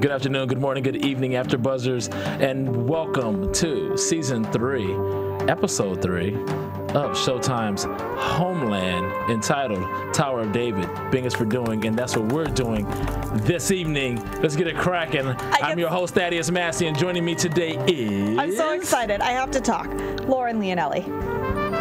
Good afternoon, good morning, good evening, after buzzers, and welcome to season three, episode three of Showtime's Homeland, entitled Tower of David. Bing is for doing, and that's what we're doing this evening. Let's get it cracking. I'm your host, Thaddeus Massey, and joining me today is. I'm so excited. I have to talk. Lauren Leonelli.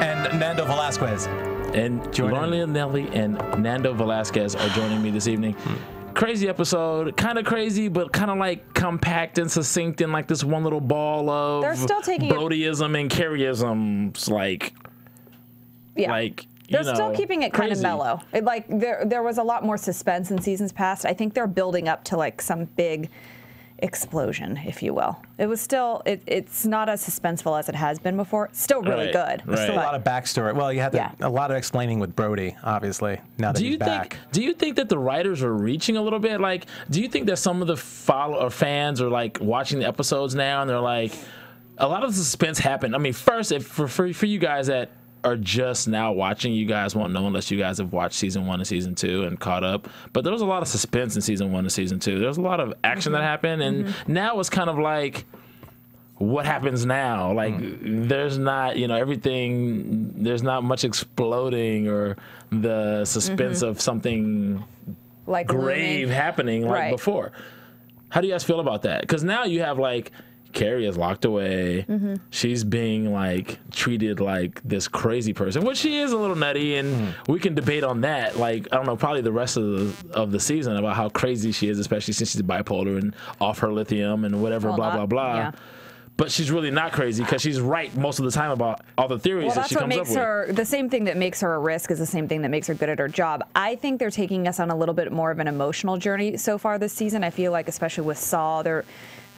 and Nando Velasquez. And Joining Lauren Leonelli and Nando Velasquez are joining me this evening. Hmm. Crazy episode, kind of crazy, but kind of like compact and succinct in like this one little ball of They're still taking Brodyism and Carrieisms, like Yeah. like you they're still know, keeping it kind of mellow. It, like there there was a lot more suspense in seasons past. I think they're building up to like some big explosion, if you will. It was still it, it's not as suspenseful as it has been before. It's still really Right, good. right. Still a lot of backstory. Well, you had to, Yeah. a lot of explaining with Brody, obviously. Now that Do he's you back. think? Do you think that the writers are reaching a little bit? Like, do you think that some of the follow or fans are like watching the episodes now and they're like, a lot of the suspense happened. I mean, first, if for for, for you guys that are just now watching, you guys won't know unless you guys have watched season one and season two and caught up. But there was a lot of suspense in season one and season two. There was a lot of action that mm-hmm. happened, and mm-hmm. now it's kind of like what happens now like mm. there's not you know everything there's not much exploding or the suspense mm-hmm. of something like grave looming. happening like Right. before how do you guys feel about that because now you have like Carrie is locked away. Mm-hmm. She's being like treated like this crazy person, which she is a little nutty, and we can debate on that. Like I don't know, probably the rest of the of the season about how crazy she is, especially since she's bipolar and off her lithium and whatever, Well, blah not- blah blah. yeah. But she's really not crazy because she's right most of the time about all the theories Well, that she comes makes up with. her the same thing that makes her a risk is the same thing that makes her good at her job. I think they're taking us on a little bit more of an emotional journey so far this season. I feel like, especially with Saul, they're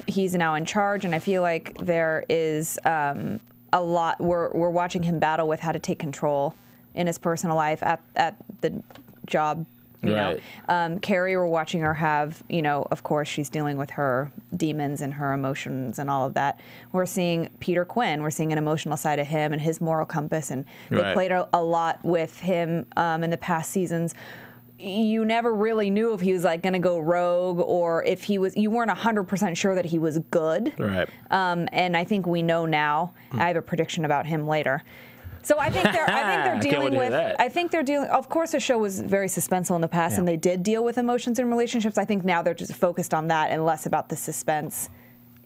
he's now in charge, and I feel like there is um, a lot. We're we're watching him battle with how to take control in his personal life at at the job. You Right. know, um, Carrie, we're watching her have, you know, of course, she's dealing with her demons and her emotions and all of that. We're seeing Peter Quinn. We're seeing an emotional side of him and his moral compass, and they Right. played a, a lot with him um, in the past seasons. You never really knew if he was like going to go rogue or if he was. You weren't hundred percent sure that he was good. Right. Um, and I think we know now. I have a prediction about him later. So I think they're. I think they're dealing with. that. I think they're dealing. Of course, the show was very suspenseful in the past, and they did deal with emotions in relationships. I think now they're just focused on that and less about the suspense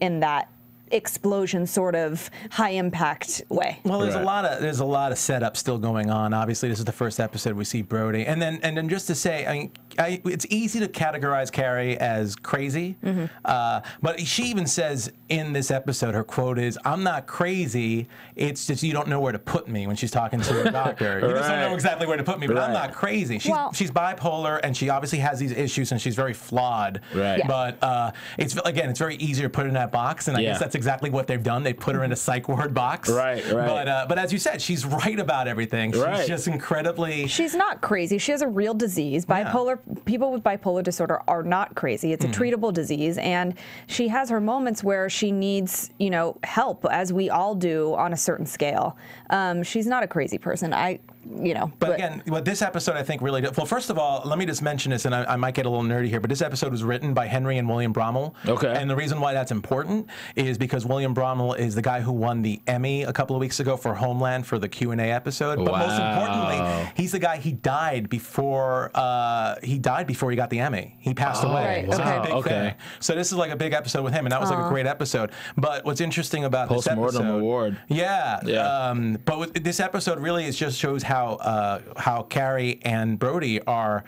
in that explosion sort of high impact way. Well, there's Right. a lot of there's a lot of setup still going on. Obviously, this is the first episode we see Brody, and then and then just to say, I mean, I, it's easy to categorize Carrie as crazy, Mm-hmm. uh, but she even says in this episode, her quote is, "I'm not crazy. It's just you don't know where to put me." When she's talking to her doctor, you just don't know exactly where to put me. But I'm not crazy. She's Well- she's bipolar, and she obviously has these issues, and she's very flawed. Right. Yeah. But uh, it's again, it's very easy to put her in that box, and I Yeah. guess that's exactly what they've done. They put her in a psych ward box. Right, right. But uh, but as you said, she's right about everything. She's Right. just incredibly. She's not crazy. She has a real disease. Bipolar people with bipolar disorder are not crazy. It's a treatable disease and she has her moments where she needs, you know, help as we all do on a certain scale. Um, she's not a crazy person. I, you know, But again, what this episode I think really did. Well, first of all, let me just mention this, and I, I might get a little nerdy here, but this episode was written by Henry and William Bromell. Okay. And the reason why that's important is because William Bromell is the guy who won the Emmy a couple of weeks ago for Homeland for the Q and A episode. But most importantly, he's the guy he died before. Uh, he died before he got the Emmy. He passed away. Right, So, okay. big Okay. fan. so this is like a big episode with him, and that was like a great episode. But what's interesting about this Postmortem episode? award. Yeah. Yeah. Um, but with, this episode really is just shows how uh, how Carrie and Brody are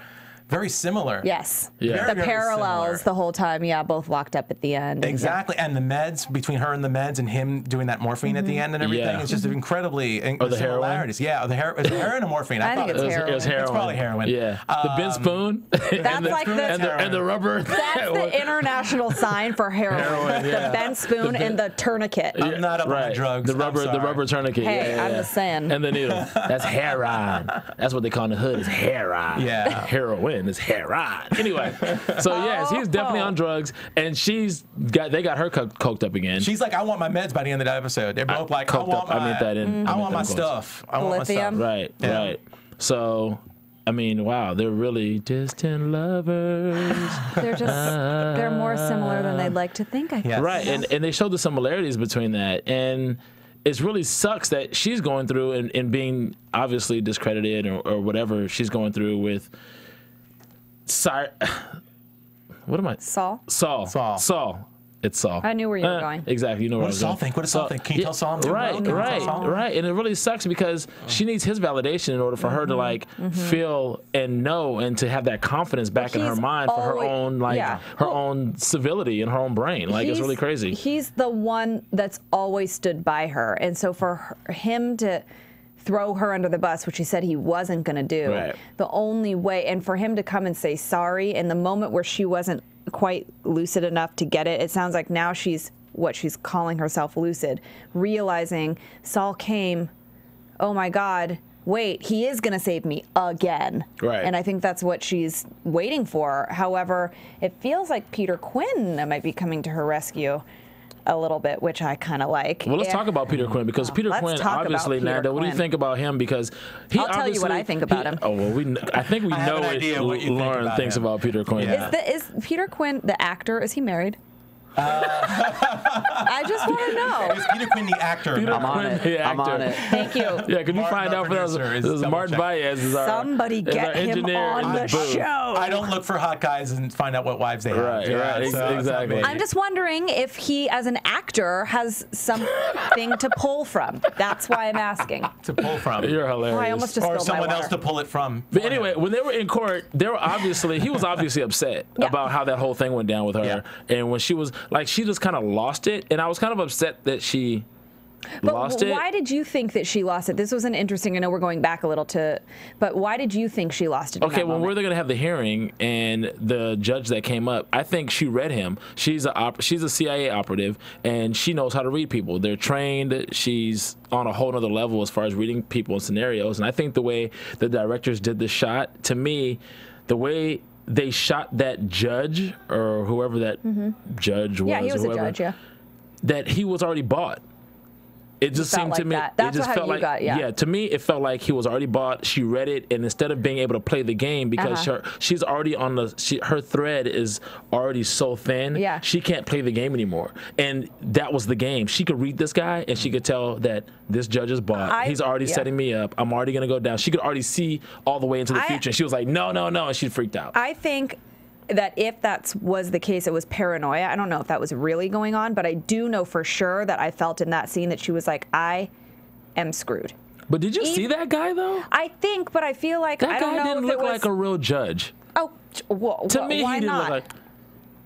very similar. Yes. Yeah. Very, the very parallels similar. the whole time. Yeah, both locked up at the end. and- Exactly, and the meds between her and the meds, and him doing that morphine at the end and everything. Yeah. It's just incredibly in- Or the heroin? Yeah, the her- is it heroin or morphine. I think thought it's it was- heroin. It was heroin. probably heroin. Yeah. the Ben Um, Spoon. and That's the, like the- and the, and the rubber. That's the international sign for heroin. Heroin, yeah. The Ben Spoon and the tourniquet. I'm not up on right. the drugs. The rubber, the rubber tourniquet. Hey, yeah, yeah, I'm yeah. just saying. And the needle. That's heroin. That's what they call in the hood. Is heroin. Yeah. Heroin is on. Anyway, so yes, he's definitely on drugs, and she's got. They got her co- coked up again. She's like, I want my meds by the end of that episode. They're both like, I coked want up. I my, meant that in. I meant want that my in stuff. I want Lithium. my stuff. Right. Yeah. Right. So. I mean, wow, they're really distant lovers. They're just they're more similar than they'd like to think. I think. Yes. Right, and and they showed the similarities between that, and it really sucks that she's going through and, and being obviously discredited or, or whatever she's going through with. Cy- what am I? Saul. Saul. Saul. Saul. It's Saul. I knew where you were Uh, going. Exactly. You know where What I does was Saul going. think? What does Saul think? Can you tell Saul I'm doing right, well? Can you tell right, Saul? right. And it really sucks because she needs his validation in order for her to like feel and know and to have that confidence back in her He's mind for her own like yeah. her Well, own civility and her own brain. Like it's really crazy. He's the one that's always stood by her, and so for her, him to throw her under the bus, which he said he wasn't going to do, Right. the only way, and for him to come and say sorry in the moment where she wasn't quite lucid enough to get it, it sounds like now she's what she's calling herself lucid, realizing Saul came, oh my God. Wait, he is going to save me again. Right. And I think that's what she's waiting for. However, it feels like Peter Quinn might be coming to her rescue a little bit, which I kind of like. Well, let's Yeah. talk about Peter Quinn because Peter let's Quinn, obviously, Peter Nando. What do you think about him? Because he I'll tell you what I think about he- him. Oh well, we I think we I have know an what idea what you think Lauren about thinks him. about Peter Quinn. Yeah. Is, the, is Peter Quinn the actor? Is he married? I just want to know. Is Peter Quinn the actor? Peter I'm on Quinn, it. the I'm on actor. it. Thank you. Yeah, can you Martin, find out for us? is This is double Martin check. Baez. Is our, Somebody is our get him on in the show. I don't look for hot guys and find out what wives they have. Right, Yeah, right, so exactly. I'm just wondering if he, as an actor, has something to pull from. That's why I'm asking. to pull from. You're hilarious. Oh, I almost just or spilled my someone else to pull it from. But anyway, when they were in court, they were obviously he was obviously upset Yeah. about how that whole thing went down with her, and when she was like, she just kind of lost it, and I was kind of upset that she But lost it. why did you think that she lost it? This was an interesting. I know we're going back a little to, but why did you think she lost it? Okay, well, moment? were they going to have the hearing and the judge that came up? I think she read him. She's a op- she's a CIA operative and she knows how to read people. They're trained. She's on a whole other level as far as reading people and scenarios. And I think the way the directors did the shot, to me, the way they shot that judge or whoever that judge was, Mm-hmm. yeah, he was or a judge. Yeah. that he was already bought. It just seemed like to me. that. It just how felt you like got- yeah. To me, it felt like he was already bought. She read it, and instead of being able to play the game because Uh-huh. her she's already on the she, her thread is already so thin. Yeah. She can't play the game anymore, and that was the game. She could read this guy, and she could tell that this judge is bought. I- He's already yeah. setting me up. I'm already gonna go down. She could already see all the way into the I- future. And she was like, no, no, no, and she freaked out. I think that if that was the case, it was paranoia. I don't know if that was really going on, but I do know for sure that I felt in that scene that she was like, I am screwed. but did you see that guy though? I think, but I feel like That I don't guy know didn't look was. like a real judge. oh, wh- To wh- me, why he didn't not? look like.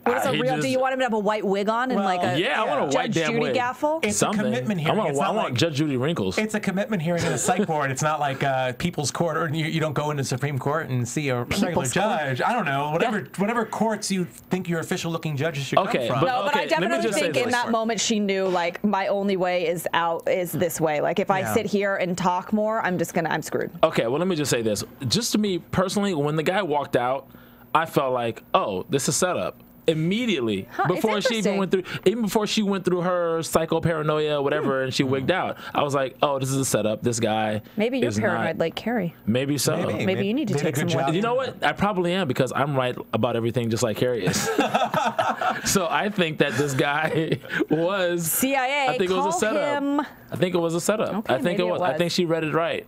What is Ah, a he real? do you want him to have a white wig on and like a Yeah, I want a white Judge damn Judy wig. gaffle? It's a Something. commitment I hearing. want, It's I not want like- Judge Judy Wrinkles. It's a commitment hearing in a psych court. It's not like uh, people's court, or you, you don't go into Supreme Court and see a regular People's court. judge. I don't know, whatever whatever courts you think your official looking judges should Okay, come from. but- No, but I Okay, let definitely just think in that moment she knew like my only way is out is this way. Like if I sit here and talk more, I'm just gonna I'm screwed. Okay, well, let me just say this. Just to me personally, when the guy walked out, I felt like, oh, this is setup. Immediately Huh, before she even went through, even before she went through her psycho paranoia, whatever, hmm. and she wigged out, I was like, oh, this is a setup. This guy, Maybe you're is paranoid not- like Carrie. maybe so. Maybe. Maybe you need to Did take some more- job. You know what? I probably am because I'm right about everything, just like Carrie is. so I think that this guy was CIA, I think it was call a setup. him. I think it was a setup. Okay, I think maybe it it was. I think she read it right.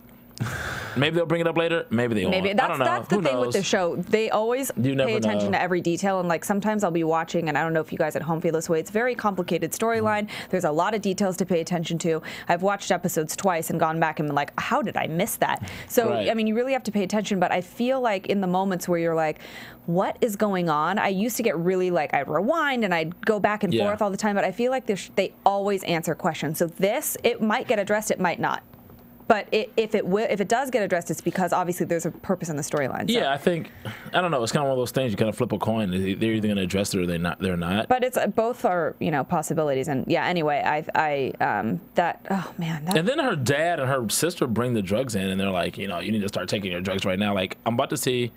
Maybe they'll bring it up later. Maybe they Maybe won't. that's I don't know. that's the Who thing with the show. They always pay attention know. to every detail, and like sometimes I'll be watching, and I don't know if you guys at home feel this way. It's a very complicated storyline. There's a lot of details to pay attention to. I've watched episodes twice and gone back and been like, how did I miss that? So Right. I mean, you really have to pay attention. But I feel like in the moments where you're like, what is going on? I used to get really like I'd rewind and I'd go back and Yeah. forth all the time. But I feel like they always answer questions. So this, it might get addressed, it might not. But it, if it will, if it does get addressed, it's because obviously there's a purpose in the storyline. so- Yeah, I think I don't know. It's kind of one of those things you kind of flip a coin. They're either going to address it or they're not. They're not. But it's uh, both are you know possibilities, and yeah. Anyway, I I um that oh man that and then her dad and her sister bring the drugs in, and they're like, you know, you need to start taking your drugs right now. Like I'm about to see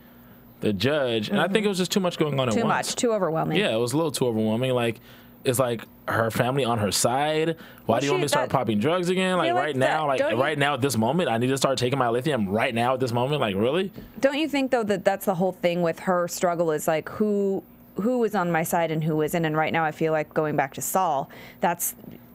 the judge, and I think it was just too much going on at Mm-hmm. too much, too overwhelming. Yeah, it was a little too overwhelming. Like, it's like her family on her side. Why Well, do you want me to start that- popping drugs again? Like right that- now, like don't you- right now at this moment, I need to start taking my lithium right now at this moment. Like really? Don't you think though that that's the whole thing with her struggle is like who who is on my side and who isn't? And right now, I feel like going back to Saul, that's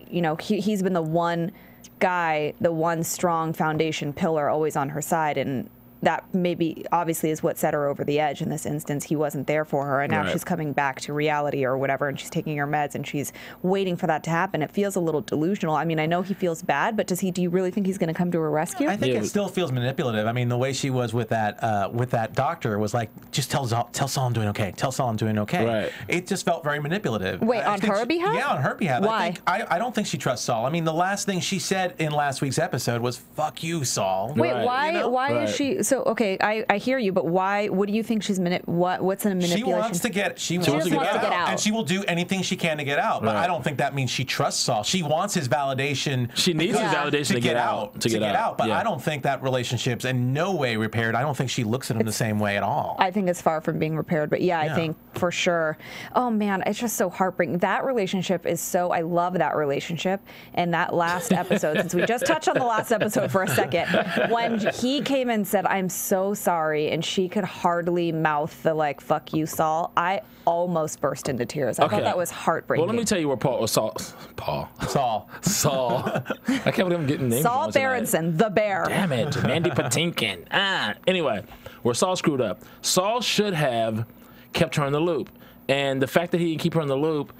you know he he's been the one guy, the one strong foundation pillar always on her side, and that maybe obviously is what set her over the edge in this instance. He wasn't there for her, and now Right. she's coming back to reality or whatever, and she's taking her meds and she's waiting for that to happen. It feels a little delusional. I mean, I know he feels bad, but does he? Do you really think he's going to come to her rescue? I think Yeah, it still feels manipulative. I mean, the way she was with that uh, with that doctor was like, just tell Saul, tell Saul I'm doing okay. Tell Saul I'm doing okay. Right. It just felt very manipulative. Wait, I on think her she- behalf? Yeah, on her behalf. Why? I, think, I, I don't think she trusts Saul. I mean, the last thing she said in last week's episode was "fuck you, Saul." Wait, Right. why? You know? Why Right. is she so? Okay, I, I hear you, but why? What do you think she's mani- What what's in a She manipulation? wants to get. She, wants to get out. and she will do anything she can to get out. But Right. I don't think that means she trusts Saul. She wants his validation. She needs his validation to, get, out. To get, out. But Yeah. I don't think that relationship's in no way repaired. I don't think she looks at him the same way at all. I think it's far from being repaired, but yeah, I think for sure. Oh man, it's just so heartbreaking. That relationship is so. I love that relationship. And that last episode, since we just touched on the last episode for a second, when he came and said, "I'm so sorry," and she could hardly mouth the like "fuck you, Saul," I almost burst into tears. I thought that was heartbreaking. Well, let me tell you where Paul was Saul Paul Saul. Saul. I can't believe I'm getting names. Saul. Berenson, the bear. Damn it, Mandy Patinkin. Ah. Anyway, where Saul screwed up. Saul should have kept her in the loop, and the fact that he didn't keep her in the loop,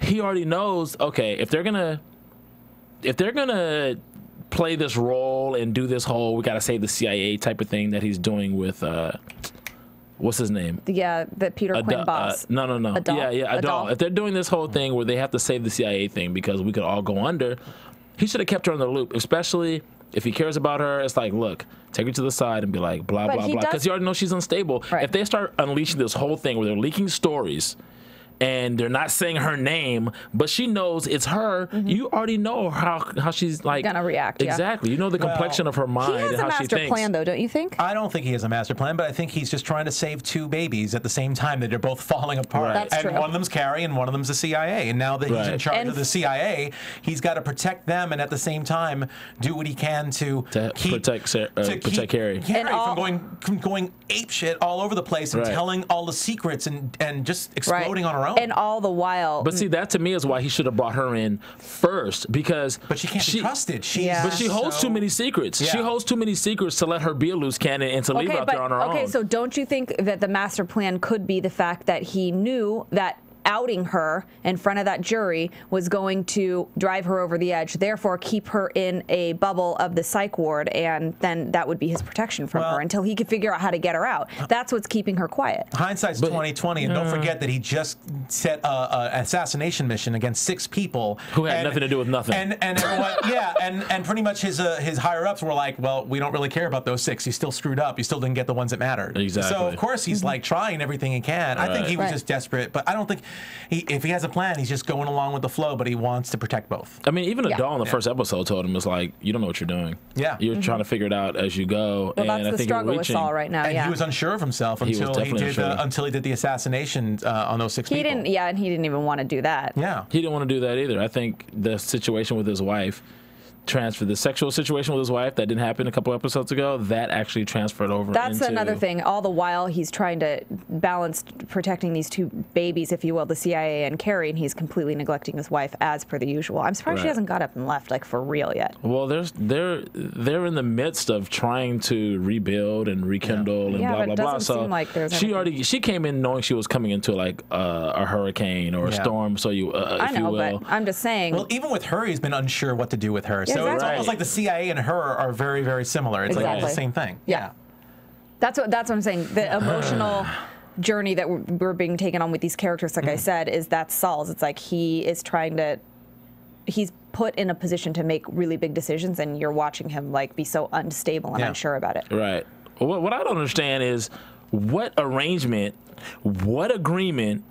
he already knows. Okay, if they're gonna, if they're gonna play this role and do this whole we gotta save the CIA type of thing that he's doing with uh, what's his name? Yeah, the Peter Quinn Adul- uh, boss. no, no, no. Adult? Yeah, yeah, adult. Adult? If they're doing this whole thing where they have to save the CIA thing because we could all go under, he should have kept her in the loop, especially if he cares about her. It's like, look, take her to the side and be like, blah, But blah, blah. Because he already knows she's unstable. Right. If they start unleashing this whole thing where they're leaking stories, and they're not saying her name, but she knows it's her. You already know how how she's like Mm-hmm. Gonna react, yeah. Exactly. You know the Well, complexion of her mind he has and a how she master thinks. plan, though, don't you think? I don't think he has a master plan, but I think he's just trying to save two babies at the same time that they're both falling apart. Right. That's and true. one of them's Carrie and one of them's the CIA. And now that he's in charge And of the CIA, he's got to protect them and at the same time do what he can to, To keep, protect Sa- uh, to protect keep Carrie. Carrie And all- from going from going ape shit all over the place and Right. telling all the secrets and and just exploding on her own. And all the while, But see, mm. that to me is why he should have brought her in first because. but she can't she, be trusted. She's Yeah. But she holds so- too many secrets. She holds too many secrets to let her be a loose cannon and to leave out but, there on her okay, own. Okay, so don't you think that the master plan could be the fact that he knew that outing her in front of that jury was going to drive her over the edge, therefore keep her in a bubble of the psych ward, and then that would be his protection from Well- her until he could figure out how to get her out. That's what's keeping her quiet. Hindsight's twenty twenty, and don't forget that he just set a, a assassination mission against six people Who had and- nothing to do with nothing. And and everyone, yeah, and and pretty much his uh, his higher ups were like, well, we don't really care about those six. You still screwed up. You still didn't get the ones that mattered. Exactly. So of course he's like trying everything he can. I think he was Right. just desperate, but I don't think he if he has a plan, he's just going along with the flow. But he wants to protect both. I mean, even Yeah. Adal in the Yeah. first episode told him, it's like, you don't know what you're doing. Yeah. You're trying to figure it out as you go. Well, and that's I the think you're struggle with. Saul right now. And yeah. he was unsure of himself until he, definitely did unsure. uh, until he did the assassination uh, on those six he people. didn't. Yeah, and he didn't even want to do that. Yeah. He didn't want to do that either. I think the situation with his wife transferred. The sexual situation with his wife that didn't happen a couple episodes ago, that actually transferred over. That's into, another thing. All the while, he's trying to balance protecting these two babies, if you will, the CIA and Carrie, and he's completely neglecting his wife as per the usual. I'm surprised she hasn't got up and left, like for real yet. Well, there's they're they're in the midst of trying to rebuild and rekindle and Yeah, blah but blah it blah. doesn't So seem like there's she anything- already she came in knowing she was coming into like uh, a hurricane or a storm. So you uh, I if you know, will. but I'm just saying. Well, even with her, he's been unsure what to do with her. Yeah, so it's almost like the CIA and her are very, very similar. It's like Exactly. the same thing. Yeah. That's what that's what I'm saying. The emotional journey that we're, we're being taken on with these characters, like I mm-hmm. said, is that Saul's. It's like he is trying to. He's put in a position to make really big decisions, and you're watching him like be so unstable and Yeah. unsure about it. Right. What, what I don't understand is what arrangement, what agreement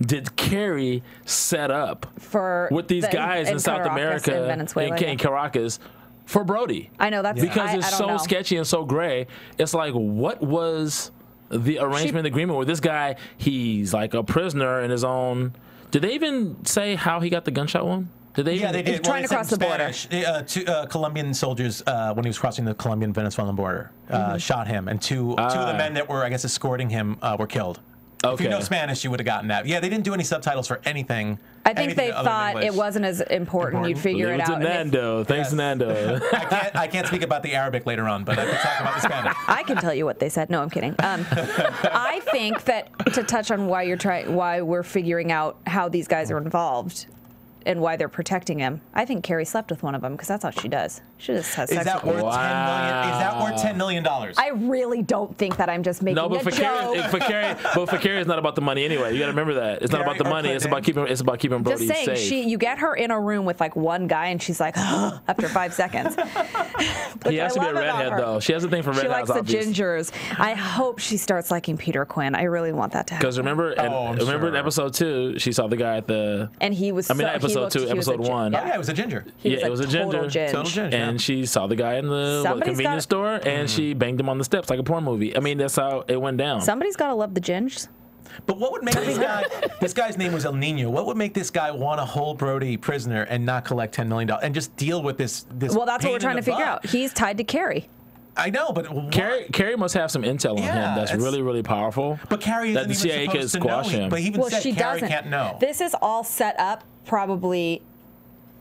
did Carrie set up For with these the- guys in, South Caracas, America, in Venezuela. in, in Caracas, for Brody? I know that's because I, it's I don't so know. sketchy and so gray. It's like, what was the arrangement agreement with this guy? He's like a prisoner in his own. Did they even say how he got the gunshot wound? Did they? Yeah, even, they did. trying to cross the border. Uh, two uh, Colombian soldiers, uh, when he was crossing the Colombian-Venezuelan border, uh, Mm-hmm. shot him, and two two of the men that were, I guess, escorting him uh, were killed. If you know Spanish, you would have gotten that. Yeah, they didn't do any subtitles for anything. I think anything they thought it wasn't as important. You'd figure Leave it it to out. and if- Nando. Thanks, Yes. Nando. I can't. I can't speak about the Arabic later on, but I can talk about the Spanish. I can tell you what they said. No, I'm kidding. Um, I think that to touch on why you're trying, why we're figuring out how these guys are involved, and why they're protecting him. I think Carrie slept with one of them because that's all she does. She just has sex. Is sex that worth them. ten million? Is that worth ten million dollars? I really don't think that I'm just making No, but a for joke. Carrie, for Carrie, but for Carrie, it's not about the money anyway. You got to remember that it's not about the or money. It's about keeping. It's about keeping Brody just saying, safe. she you get her in a room with like one guy, and she's like, after five seconds. Which he has I to be a redhead though. She has a thing for redheads. She redheads. likes the gingers. I hope she starts liking Peter Quinn. I really want that to happen. Because remember, Oh, I'm remember in episode two, she saw the guy at the. And he was. I mean, so, not he episode looked- two, he was a episode gi- one. oh yeah, it was a ginger. He Yeah, was it was a total ginger. Total ginge. And yeah. she saw the guy in the what, convenience store, and mm-hmm. she banged him on the steps like a porn movie. I mean, that's how it went down. Somebody's got to love the gingers. But what would make this guy? this guy's name was El Nino. What would make this guy want to hold Brody prisoner and not collect ten million dollars and just deal with this? This. Well, that's what we're trying to figure butt? out. He's tied to Carrie. I know, but why- Carrie, Carrie must have some intel on Yeah, him that's really, really powerful. But Carrie that isn't the even CIA supposed could to squash know. him. But he even Well, said she Carrie doesn't. can't know. This is all set up probably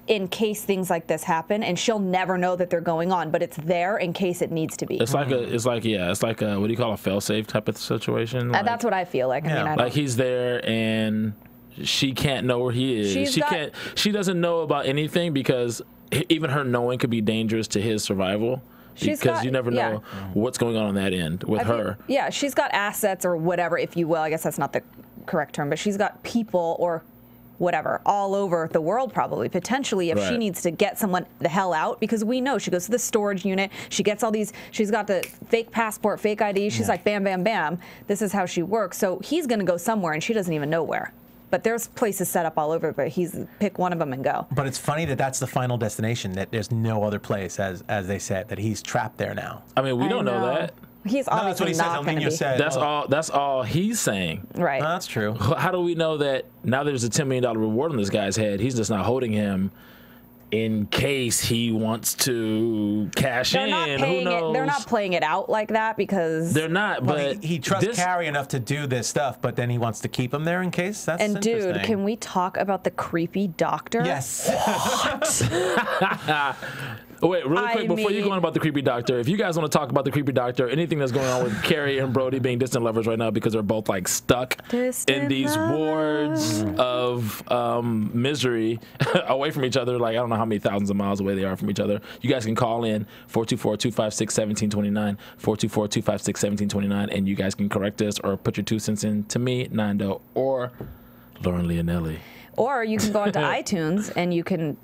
in case things like this happen, and she'll never know that they're going on, but it's there in case it needs to be. It's like a, it's like yeah, it's like a what do you call a fail-safe type of situation? Like, Uh, that's what I feel like. I Yeah. mean, I like he's there and she can't know where he is. She's she got- can't. She doesn't know about anything because even her knowing could be dangerous to his survival. She's because got- you never yeah. know what's going on on that end with I feel- her. yeah, she's got assets or whatever, if you will. I guess that's not the correct term, but she's got people or whatever all over the world probably potentially if she needs to get someone the hell out because we know she goes to the storage unit she gets all these she's got the fake passport fake id she's like bam bam bam this is how she works so he's going to go somewhere and she doesn't even know where but there's places set up all over but he's pick one of them and go But it's funny that that's the final destination. That there's no other place, as as they said, that he's trapped there now. I mean, we I don't know, that. He's No, that's what he says. not El going to be said. That's oh, all. That's all he's saying. right no, that's true. How do we know that now there's a ten million dollar reward on this guy's head? He's just not holding him in case he wants to cash they're in. not Who knows? it they're not playing it out like that because They're not. Well, But he, he trusts this, Carrie enough to do this stuff, but then he wants to keep him there in case. That's and dude can we talk about the creepy doctor Yes. Oh, wait, really I quick before you go on about the creepy doctor, if you guys want to talk about the creepy doctor, anything that's going on with Carrie and Brody being distant lovers right now because they're both like stuck in these wards of um, misery away from each other. Like I don't know how many thousands of miles away they are from each other. You guys can call in 424-256-1729, 424-256-1729, and you guys can correct us or put your two cents in to me, Nando, or Lauren Leonelli. Or you can go onto iTunes and you can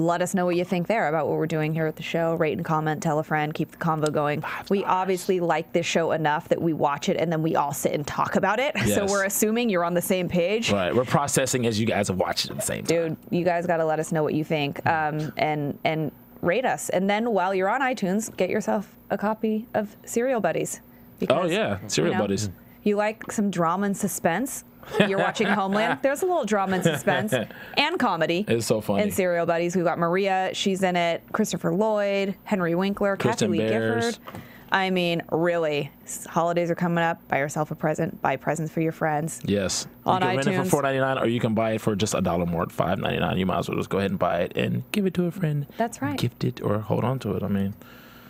let us know what you think there about what we're doing here at the show. Rate and comment, tell a friend, keep the convo going. we obviously like this show enough that we watch it and then we all sit and talk about it. So we're assuming you're on the same page. Right, we're processing as you guys have watched it at the same time. Dude, you guys got to let us know what you think um, and and rate us. And then while you're on iTunes, get yourself a copy of Serial Buddies. Oh yeah, serial you know, buddies. You like some drama and suspense? You're watching Homeland. There's a little drama and suspense and comedy. It's so funny. And Serial Buddies, we've got Maria. She's in it. Christopher Lloyd, Henry Winkler, Kristen Kathie Lee Bears. Gifford. I mean, really, holidays are coming up. Buy yourself a present. Buy presents for your friends. Yes. On you can rent it iTunes. for four ninety nine, or you can buy it for just a dollar more at five ninety nine. You might as well just go ahead and buy it and give it to a friend. That's right. Gift it or hold on to it. I mean,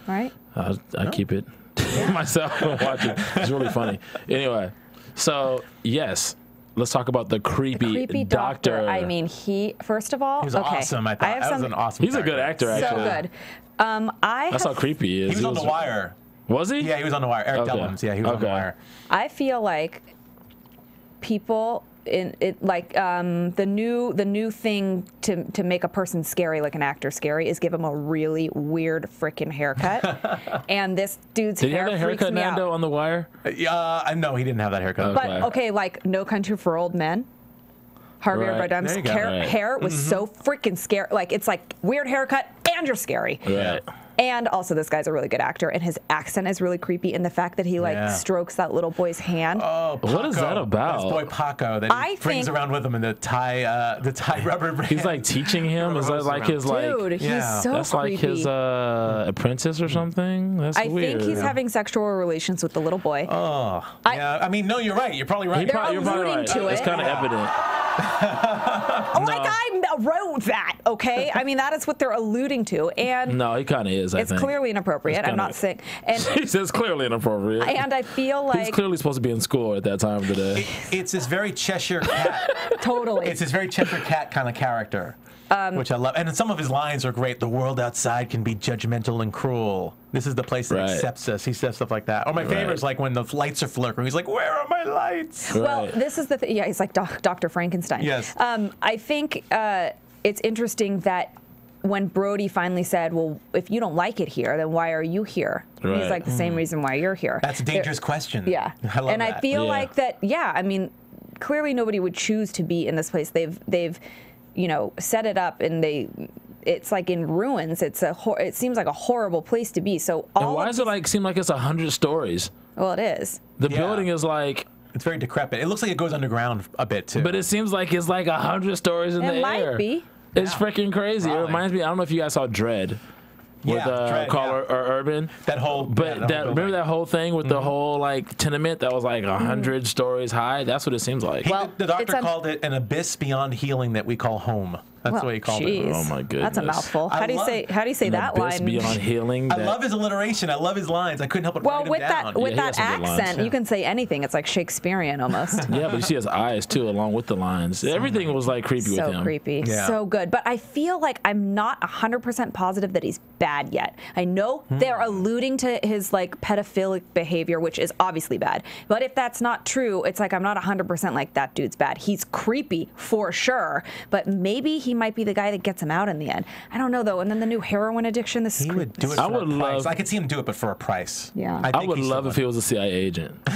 Right? I, I keep it myself and watch it. It's really funny. Anyway, so yes, let's talk about the creepy, Creepy doctor. I mean, he. First of all, He was okay. awesome. I thought have that was an awesome. He's a good character. actor, So good. Um, I That's have how creepy he is. He was on the wire. Was he? Yeah, he was on the wire. Erik Okay. Dellums. Yeah, he was on the wire. I feel like people in it like um, the new the new thing to to make a person scary like an actor scary is give him a really weird freaking haircut and this dude's Did he hair have that freaks haircut, me Nando, out. on the wire? Uh, I know he didn't have that haircut. but Okay. okay like no country for old men Javier Right. Bardem's There you go. hair, Right. hair was so freaking scary. Like it's like weird haircut and you're scary. Right. And also, this guy's a really good actor, and his accent is really creepy. And the fact that he like Yeah. strokes that little boy's hand. Oh, What is that about? This boy Paco that he I brings think- around with him in the tie, uh, the tie rubber band. He's like teaching him. Is that like his like? Dude, he's yeah, so That's creepy. like his uh, apprentice or something. That's I weird. think he's having sexual relations with the little boy. Oh, I- yeah. I mean, no, you're right. You're probably right. He They're probably, you're probably alluding right. to It's kind of evident. like I wrote that, okay? I mean, that is what they're alluding to, and No, he kind of is. I it's think. clearly inappropriate. It's I'm not saying, and he says clearly inappropriate. and I feel like He's clearly supposed to be in school at that time of the day. It's this very Cheshire cat. totally. it's this very Cheshire cat kind of character, Um, which I love. And some of his lines are great. The world outside can be judgmental and cruel. This is the place that Right. accepts us. He says stuff like that. Or my favorite is like when the lights are flickering. He's like, "Where are my lights?" Well, this is the thing. yeah. He's like Doc, Dr. Frankenstein. Yes. Um, I think uh, it's interesting that when Brody finally said, "Well, if you don't like it here, then why are you here?" Right. He's like the same reason why you're here. That's a There- dangerous question. Yeah. I love and I feel Yeah. like that. Yeah. I mean, clearly nobody would choose to be in this place. They've they've you know set it up and they. It's like in ruins. It's a. Hor- it seems like a horrible place to be. So all. and why does it like seem like it's a hundred stories? Well, it is. The Yeah. building is like, It's very decrepit. It looks like it goes underground a bit too. but it seems like it's like a hundred stories in It the air. It might be. It's Yeah. freaking crazy. It reminds me. I don't know if you guys saw Dredd with Yeah, uh, Dredd, Karl yeah. Ur- Ur- Urban. that whole. But yeah, that, whole remember that whole thing with Mm-hmm. the whole like tenement that was like a hundred stories high. That's what it seems like. He- Well, the doctor it's a- called it an abyss beyond healing that we call home. That's Well, what he called jeez. it. Oh, my goodness. That's a goodness. mouthful. I How do you love- say? How do you say An that abyss line? beyond healing. I love his alliteration. I love his lines. I couldn't help but Well, write them with down. that with he that has some good lines, accent, yeah. you can say anything. It's like Shakespearean almost. Yeah, but you see his eyes too, along with the lines. Everything was like creepy with so him. creepy, Yeah. so good. But I feel like I'm not 100% positive that he's bad yet. I know Hmm. they're alluding to his like pedophilic behavior, which is obviously bad. But if that's not true, it's like I'm not 100% like that dude's bad. He's creepy for sure, but maybe he might be the guy that gets him out in the end. I don't know though. And then the new heroin addiction. This is He would do it for I a would price. love- I could see him do it, but for a price. Yeah. I think would love if he was a CIA agent.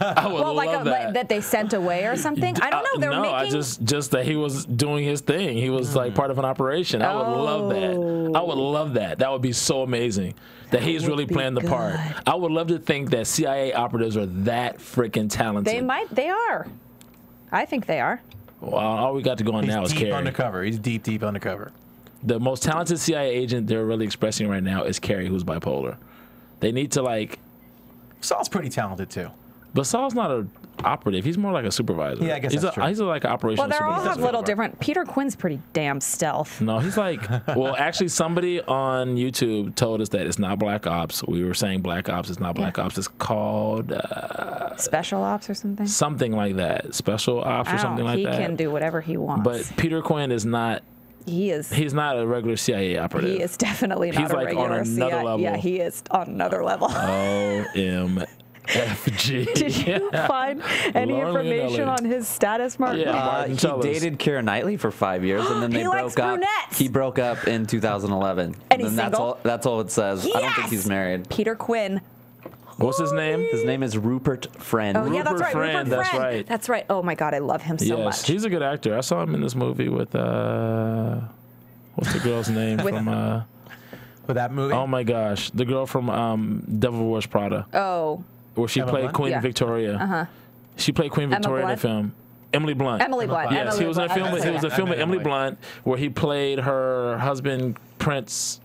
I would Well, like, love uh, a, that. that they sent away or something. I don't uh, know. They're no, making. I just just that he was doing his thing. He was like part of an operation. I would love that. I would oh. love that. That would be so amazing. That he's really be playing the part. I would love to think that CIA operatives are that freaking talented. They might. They are. I think they are. Well, all we got to go on He's now is deep Carrie. undercover. He's deep, deep undercover. the most talented CIA agent they're really expressing right now is Carrie, who's bipolar. They need to like, Saul's pretty talented too. but Saul's not a operative. He's more like a supervisor. Yeah, I guess he's that's a, true. He's a, like an operational. Well, they all have little different. Peter Quinn's pretty damn stealth. No, he's like, well, actually, somebody on YouTube told us that it's not Black Ops. We were saying Black Ops. It's not Black Ops. It's called uh, Special ops or something. something like that, Special Ops or something like he that. He can do whatever he wants. but Peter Quinn is not. he is. He's not a regular CIA operative. He is definitely not He's a like on regular another CI level. Yeah, he is on another level. O M F G. Did you find any Lauren information Leonelli. on his status, Mark? Yeah. Uh, he tell dated Keira Knightley for five years, and then they He likes broke up. brunettes. He broke up in 2011. And he's then that's all. That's all it says. I don't think he's married. Peter Quinn. What's his name? His name is Rupert Friend. Oh yeah, that's Rupert right. Friend, Rupert that's Friend. right. That's right. Oh my God, I love him so yes, much. he's a good actor. I saw him in this movie with uh, what's the girl's name With- from uh? With that movie. Oh my gosh, the girl from um, Devil Wears Prada, oh, where she Emma played Blunt? Queen Yeah. Victoria. Uh huh. She played Queen Victoria in the Blunt? film. Emily Blunt. Emily Blunt. Yes, Emily he was in a Blunt. film. He was in a I film know with Emily Emily. Blunt where he played her husband Prince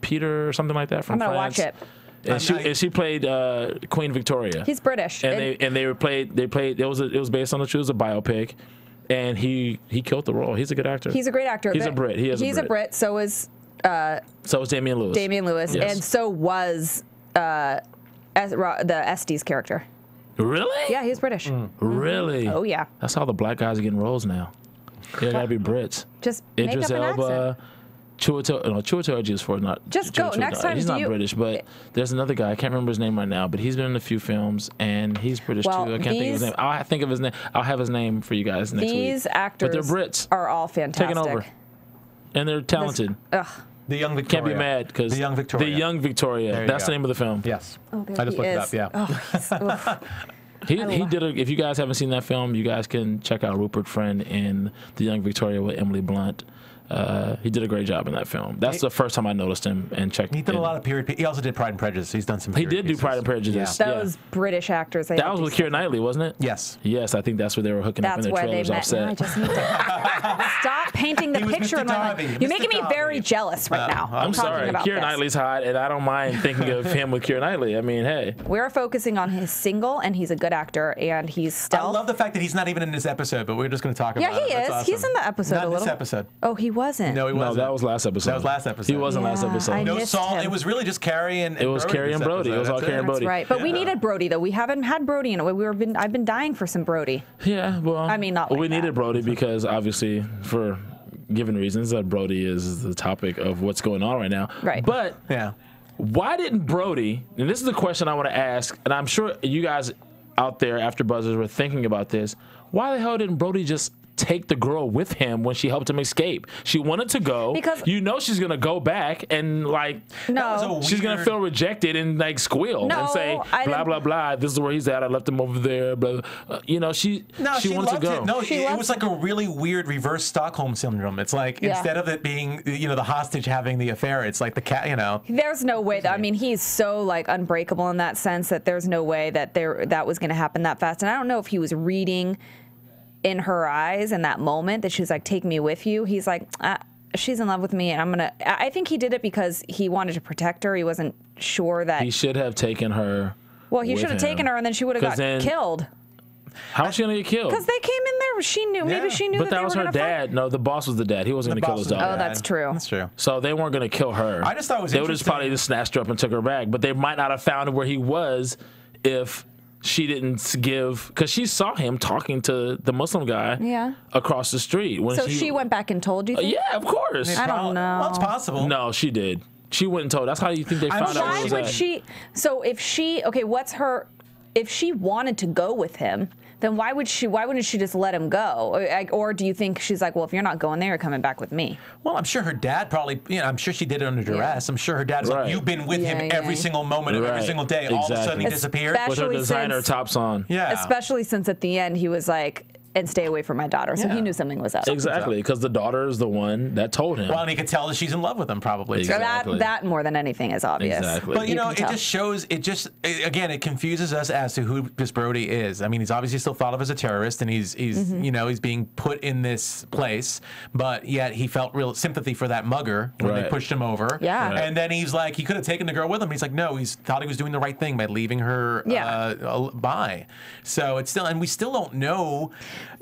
Peter or something like that from I'm gonna France. watch it. And she, and she played uh, Queen Victoria. He's British. and And- they and they were played. They played. It was a, it was based on the truth. It was a biopic, and he he killed the role. He's a good actor. He's a great actor. He's a but Brit. He is a he's Brit. So is So was Damian Lewis. Damian Lewis, Yes. and so was uh, Es- Ro- the Estes character. Really? Yeah, he's British. Mm. Mm. Really? Oh yeah. That's how the black guys are getting roles now. They gotta be Brits. Just Idris make up an accent. Elba. Chiwetel, no, Chiwetel Ejiofor is for not. Just go. Chiwetel Next Ejiofor. time, He's do not you- British, but there's another guy. I can't remember his name right now, but he's been in a few films and he's British Well, too. I can't think of his these- name. I'll think of his name. I'll have his name for you guys next week. These actors but they're Brits are all fantastic. taking over, and they're talented. Ugh. The young Victoria. Can't be mad because the young Victoria. The young Victoria. You That's go. the name of the film. Yes. Oh, there I just he looked is. it up. Yeah. Oh. He, he did a, if you guys haven't seen that film, you guys can check out Rupert Friend in The Young Victoria with Emily Blunt. Uh, he did a great job in that film. That's the first time I noticed him and checked. He did a lot of period. He also did Pride and Prejudice. He's done some. He period did do pieces. Pride and Prejudice. Yeah. Yeah. Those British actors. they That was to with Keira Knightley, wasn't it? Yes. Yes, I think that's where they were hooking up in That's their where they trailers met. offset. Now I just need to stop painting the picture Mr. in my mind. You're Mr. making me very jealous right now. I'm talking sorry, about Keira this. Knightley's hot, and I don't mind thinking of him with Keira Knightley. I mean, hey, We're focusing on his single, and he's a good actor, and he's still I love the fact that he's not even in this episode, but we're just going to talk about. yeah, he it. is. That's He's in the episode Not a in little. this episode. Oh, he wasn't. No, he no, wasn't. that was last episode. That was last episode. He wasn't last episode. I No missed song. him. It was really just Carrie and. It was Carrie and this Brody. It was all episode. Carrie and Brody. it. Right, but we needed Brody though. We haven't had Brody in a way. We were been. I've been dying for some Brody. Yeah, well, I mean, not we like needed that. Brody because obviously, for given reasons, that Brody is the topic of what's going on right now. Right. But Yeah. why didn't Brody? And this is the question I want to ask, and I'm sure you guys out there after buzzers were thinking about this. Why the hell didn't Brody just? Take the girl with him when she helped him escape. She wanted to go Because- you know she's gonna go back and like No, was a she's gonna feel rejected and like squeal No, and say I blah blah blah. This is where he's at. I left him over there. Blah. blah. Uh, you know she No, she, she, wanted to go. it. No, She it, it was like a really weird reverse Stockholm syndrome. It's like Yeah. instead of it being, you know, the hostage having the affair, it's like the cat, you know. There's no way that I mean he's so like unbreakable in that sense that there's no way that there that was going to happen that fast. And I don't know if he was reading in her eyes in that moment that she's like, "Take me with you." He's like, ah, "She's in love with me," and I'm gonna. I I think he did it because he wanted to protect her. He wasn't sure that. He should have taken her. well, he should have taken her, and then she would have got then- killed. How's she gonna get killed? Because they came in there. She knew. Maybe she knew But that, that they was were her gonna dad. No, the boss was the dad. He wasn't The gonna kill his was daughter. Oh, that's true. That's true. So they weren't gonna kill her. I just thought it was they would just probably just snatched her up and took her back. But they might not have found where he was if she didn't give because she saw him talking to the Muslim guy Yeah. across the street. When So she went back and told you. Uh, yeah, of course. I don't Prob- know. Well, it's possible. No, she did. She went and told. That's how you think they I'm found out. sure where Why was would at. she? So if she, okay, what's her? If she wanted to go with him, then why would she? Why wouldn't she just let him go? Or, or do you think she's like, well, if you're not going there, you're coming back with me? Well, I'm sure her dad probably, you know, I'm sure she did it under duress. I'm sure her dad's Right. like, you've been with Yeah, him yeah. every single moment of every single day. All of a sudden he Exactly. disappeared. With her designer since- tops on? Yeah. Especially since at the end he was like, and stay away from my daughter. So Yeah. he knew something was up. Exactly, because the daughter is the one that told him. Well, and he could tell that she's in love with him probably. So Exactly. that that more than anything is obvious. Exactly. But you, know, it tell. just shows. It just it, again, it confuses us as to who this Brody is. I mean, he's obviously still thought of as a terrorist, and he's he's Mm-hmm. you know he's being put in this place, but yet he felt real sympathy for that mugger when they pushed him over. Yeah. Right. And then he's like, he could have taken the girl with him. He's like, no, he's thought he was doing the right thing by leaving her Yeah. uh, uh, by. So it's still, and we still don't know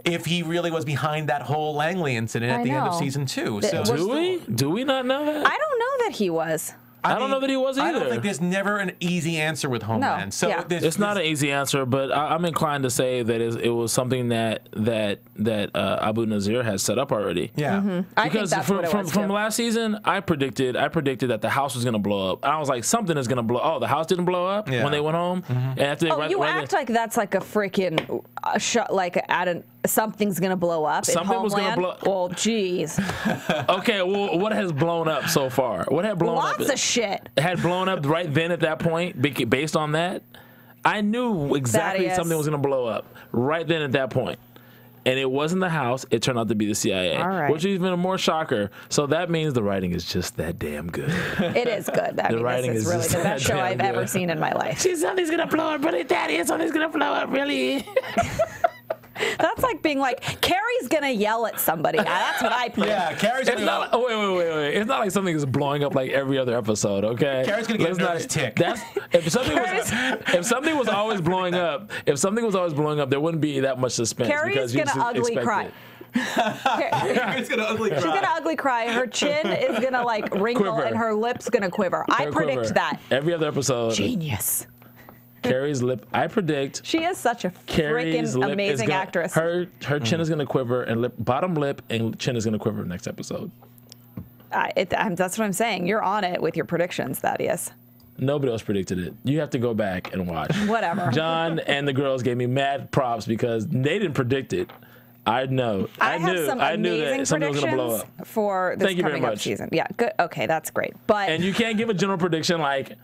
if he really was behind that whole Langley incident at I the end of know. season two. Th- So Do we? Do we not know that? I don't know that he was. I don't know that he was I don't either. think there's never an easy answer with Homeland. so yeah. there's, It's not an easy answer, but I, I'm inclined to say that it, it was something that that that uh, Abu Nazir has set up already. Yeah. Mm-hmm. I think because that's from, what it from, was from too. last season, I predicted I predicted that the house was gonna blow up. I was like, something is gonna blow. Oh, the house didn't blow up Yeah. when they went home. And after they Oh, right- you right- act like that's like a freaking uh, shot, like at an something's gonna blow up. in Something was gonna blow- Well, geez, okay. Well, what has blown up so far? What had blown lots up? Lots of shit. had blown up right then at that point based on that i knew exactly Thaddeus. something was going to blow up right then at that point. and it wasn't the house it turned out to be the cia All right. which is even a more shocker so that means the writing is just that damn good It is good. I mean, writing is is really the best show I've ever seen in my life. See, something's gonna blow up really daddy something's gonna blow up really That's like being like, Carrie's gonna yell at somebody. Uh, That's what I predict. Yeah, Carrie's It's gonna not. go. Oh, wait, wait, wait, wait. It's not like something is blowing up like every other episode. Okay. Carrie's gonna get Let's not- tick. That's if something was if something was always blowing up. If something was always blowing up, there wouldn't be that much suspense. Carrie's because gonna just ugly cry. it. Carrie's gonna ugly cry. She's gonna ugly cry. Her chin is gonna like wrinkle Quiver. and her lips gonna quiver. I predict quiver. that. Every other episode, Genius. Carrie's lip. I predict She is such a freaking amazing gonna, actress. Her her chin mm. is gonna quiver and lip bottom lip and chin is gonna quiver next episode. I, it, I'm, that's what I'm saying. You're on it with your predictions, Thaddeus. Nobody else predicted it. You have to go back and watch. Whatever. John and the girls gave me mad props because they didn't predict it. I know. I, I, have knew. some I knew that something was gonna blow predictions up. for this Thank you very coming up much. season. Yeah, good. Okay, that's great. But And you can't give a general prediction like,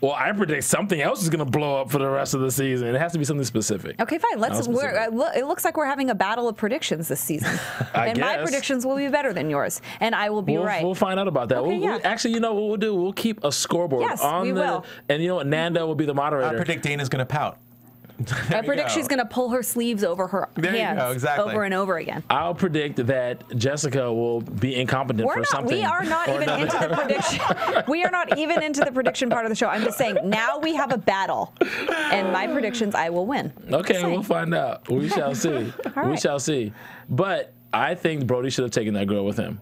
well, I predict something else is gonna blow up for the rest of the season. It has to be something specific. Okay, fine. Let's. Not We're, specific. uh, it looks like we're having a battle of predictions this season, I and my predictions will be better than yours, and I will be We'll, right. we'll find out about that. Okay, we'll, we'll- yeah. actually, you know what we'll do? We'll keep a scoreboard Yes, on we the, will. and you know what? Nando will be the moderator. I predict Dana's gonna pout. I predict she's going to pull her sleeves over her There you hands go, exactly. over and over again. I'll predict that Jessica will be incompetent We're for not. something. We are not even another. into the prediction. we are not even into the prediction part of the show. I'm just saying now we have a battle, and my predictions I will win. Okay, we'll find out. We shall see. We shall see. But I think Brody should have taken that girl with him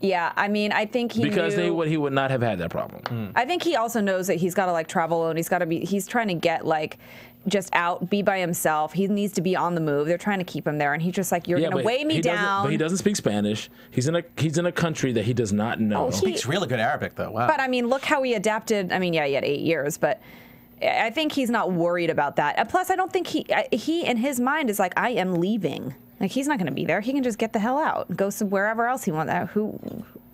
Yeah, I mean, I think he because knew, they would he would not have had that problem. Hmm. I think he also knows that he's got to like travel alone. He's got to be. He's trying to get like just out, be by himself. He needs to be on the move. They're trying to keep him there, and he's just like, "You're Yeah, gonna but weigh me he down." But he doesn't speak Spanish. He's in a he's in a country that he does not know. Oh, he- Speaks really good Arabic though. Wow. But I mean, look how he adapted. I mean, yeah, he had eight years, but I think he's not worried about that. Uh, Plus, I don't think he he in his mind is like, I am leaving. Like he's not going to be there. He can just get the hell out, go some wherever else he wants. Uh, who,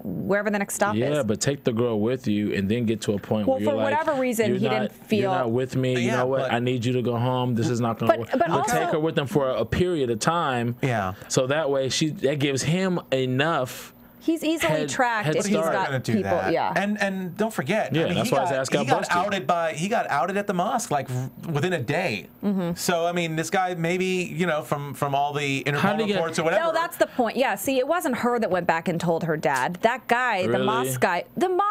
wherever the next stop yeah, is. Yeah, but take the girl with you and then get to a point Well, where you're for like, whatever reason, you're he not, didn't feel- you're not with me. you know what? but- I need you to go home. This is not going to But- work. but also- take her with them for a, a period of time. Yeah. So that way, she that gives him enough. He's easily Head- tracked head if he's start. got gonna do people. that. Yeah. And and don't forget. Yeah, I mean, that's he why his got, ass got he got busted. outed by he got outed at the mosque like within a day. Mm-hmm. So I mean, this guy maybe you know from from all the How Interpol did he get- reports or whatever. No, that's the point. Yeah, see, it wasn't her that went back and told her dad. That guy, the mosque guy, the mo,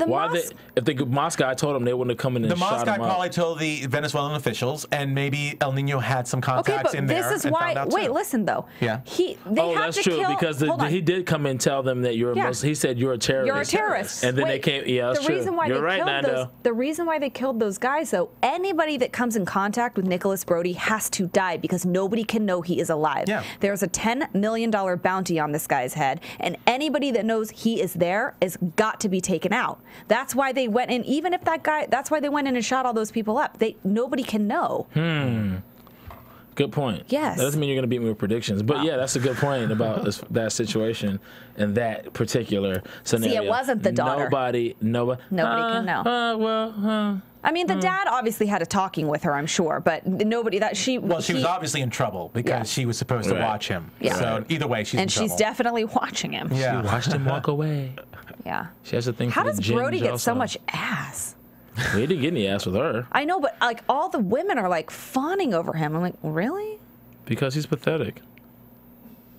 the Why they, mosque. if the mosque guy told him they wouldn't have come in and the shot mosque guy him up. probably told the Venezuelan officials, and maybe El Nino had some Okay, contacts but in there. this is and why. found out Wait, too. listen though. Yeah. He. They oh, had that's to true kill, because the, the- he did come and tell them that you're a Yeah. Muslim. He said you're a terrorist. You're a terrorist. And then they came. Yeah, that's the true. reason why you're they right, killed Nando. those, the reason why they killed those guys, though, anybody that comes in contact with Nicholas Brody has to die because nobody can know he is alive. Yeah. There's a ten million dollar bounty on this guy's head, and anybody that knows he is there is got to be taken out. That's why they went in. Even if that guy, that's why they went in and shot all those people up. They nobody can know. Hmm. Good point. Yes. That doesn't mean you're going to beat me with predictions, but yeah, that's a good point about this, that situation and that particular scenario. See, it wasn't the daughter. Nobody, nobody, Nobody uh, can know. Uh, well, uh, I mean, the Hmm. dad obviously had a talking with her, I'm sure, but nobody that she. Well, she was obviously in trouble because Yeah. she was supposed to Right. watch him. Yeah. So either way, she's in and she's trouble. definitely watching him. Yeah. she watched him walk away. Yeah. She has a thing How does Brody get so much ass? He didn't get any ass with her I know, but like all the women are like fawning over him. I'm like, really? because he's pathetic.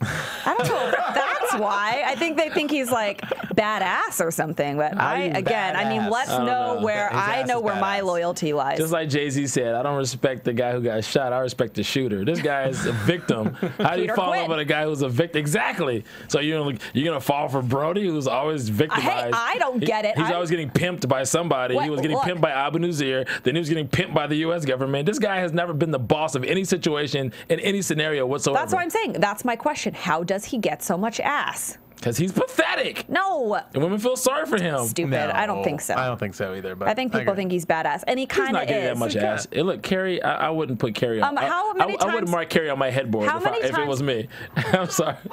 I don't know. that's why. I think they think he's like badass or something. But I, again, I mean, let's I know know. where His I know where my loyalty lies. Just like Jay Z said, I don't respect the guy who got shot. I respect the shooter. This guy is a victim. How do you fall in with a guy who's a victim? Exactly. So you're gonna, you're gonna fall for Brody, who's always victimized. Hey, I don't get it. He's I'm- always getting pimped by somebody. What- He was getting look. pimped by Abu Nazir. Then he was getting pimped by the U.S. government. This guy has never been the boss of any situation in any scenario whatsoever. that's what I'm saying. That's my question. How does he get so much ass? class. Because he's pathetic. No, And women feel sorry for him. stupid. No, I don't think so. I don't think so either. But I think people agree. think he's badass, and he He's kind not of getting is. that much Okay. ass. Hey, look, Carrie, I, I wouldn't put Carrie on. Um, how I, many I, I wouldn't mark Carrie on my headboard if, I, many if it was me. I'm sorry.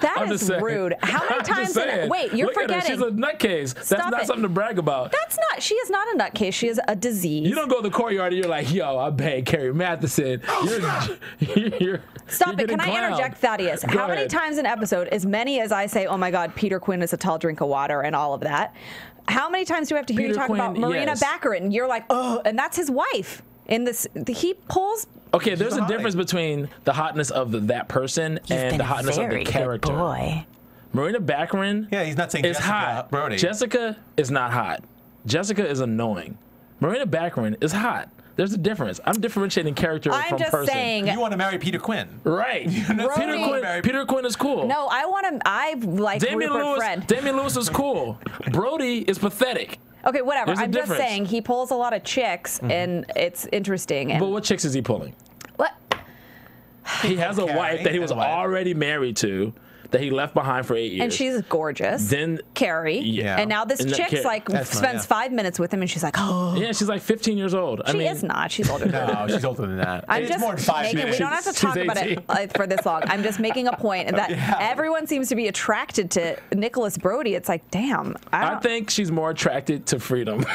That I'm is saying. rude. How many I'm just times? In, saying. wait, you're Look at her. forgetting. She's a nutcase. That's Stop not it. something to brag about. That's not. She is not a nutcase. She is a disease. you don't go to the courtyard and you're like, yo, I bang Carrie Mathison. You're, you're, you're Stop you're it. Can getting I interject, Thaddeus? Go How many times an episode, as many as I say, oh my God, Peter Quinn is a tall drink of water and all of that, how many times do we have to hear you Peter talk about Marina yes. Baccarat and you're like, oh, and that's his wife. In this, he pulls Okay, there's a a difference between the hotness of the, that person and the hotness of the character. boy. Morena Baccarin Yeah, he's not saying is Jessica hot. Brody. Jessica is not hot. Jessica is annoying. Morena Baccarin is hot. There's a difference. I'm differentiating character I'm from just person. saying. you want to marry Peter Quinn? Right. Peter Quinn. Peter Quinn is cool. No, I want to. I like Damian Rupert Lewis. Friend. Damian Lewis is cool. Brody is pathetic. Okay, whatever. There's a I'm just difference. saying he pulls a lot of chicks, mm-hmm. and it's interesting. And But what chicks is he pulling? what? He has a wife that he was already married to, that he left behind for eight years. And she's gorgeous. Then- Carrie. Yeah. And now this And chick's Car- like That's my- spends yeah. five minutes with him, and she's like, oh, yeah, she's like 15 years old. I she mean, is not. She's older. than No, she's older than that. I'm it's just more than five making, minutes. we don't have to talk about it uh, for this long. I'm just making a point that everyone seems to be attracted to Nicholas Brody. It's like, damn, I, I think she's more attracted to freedom.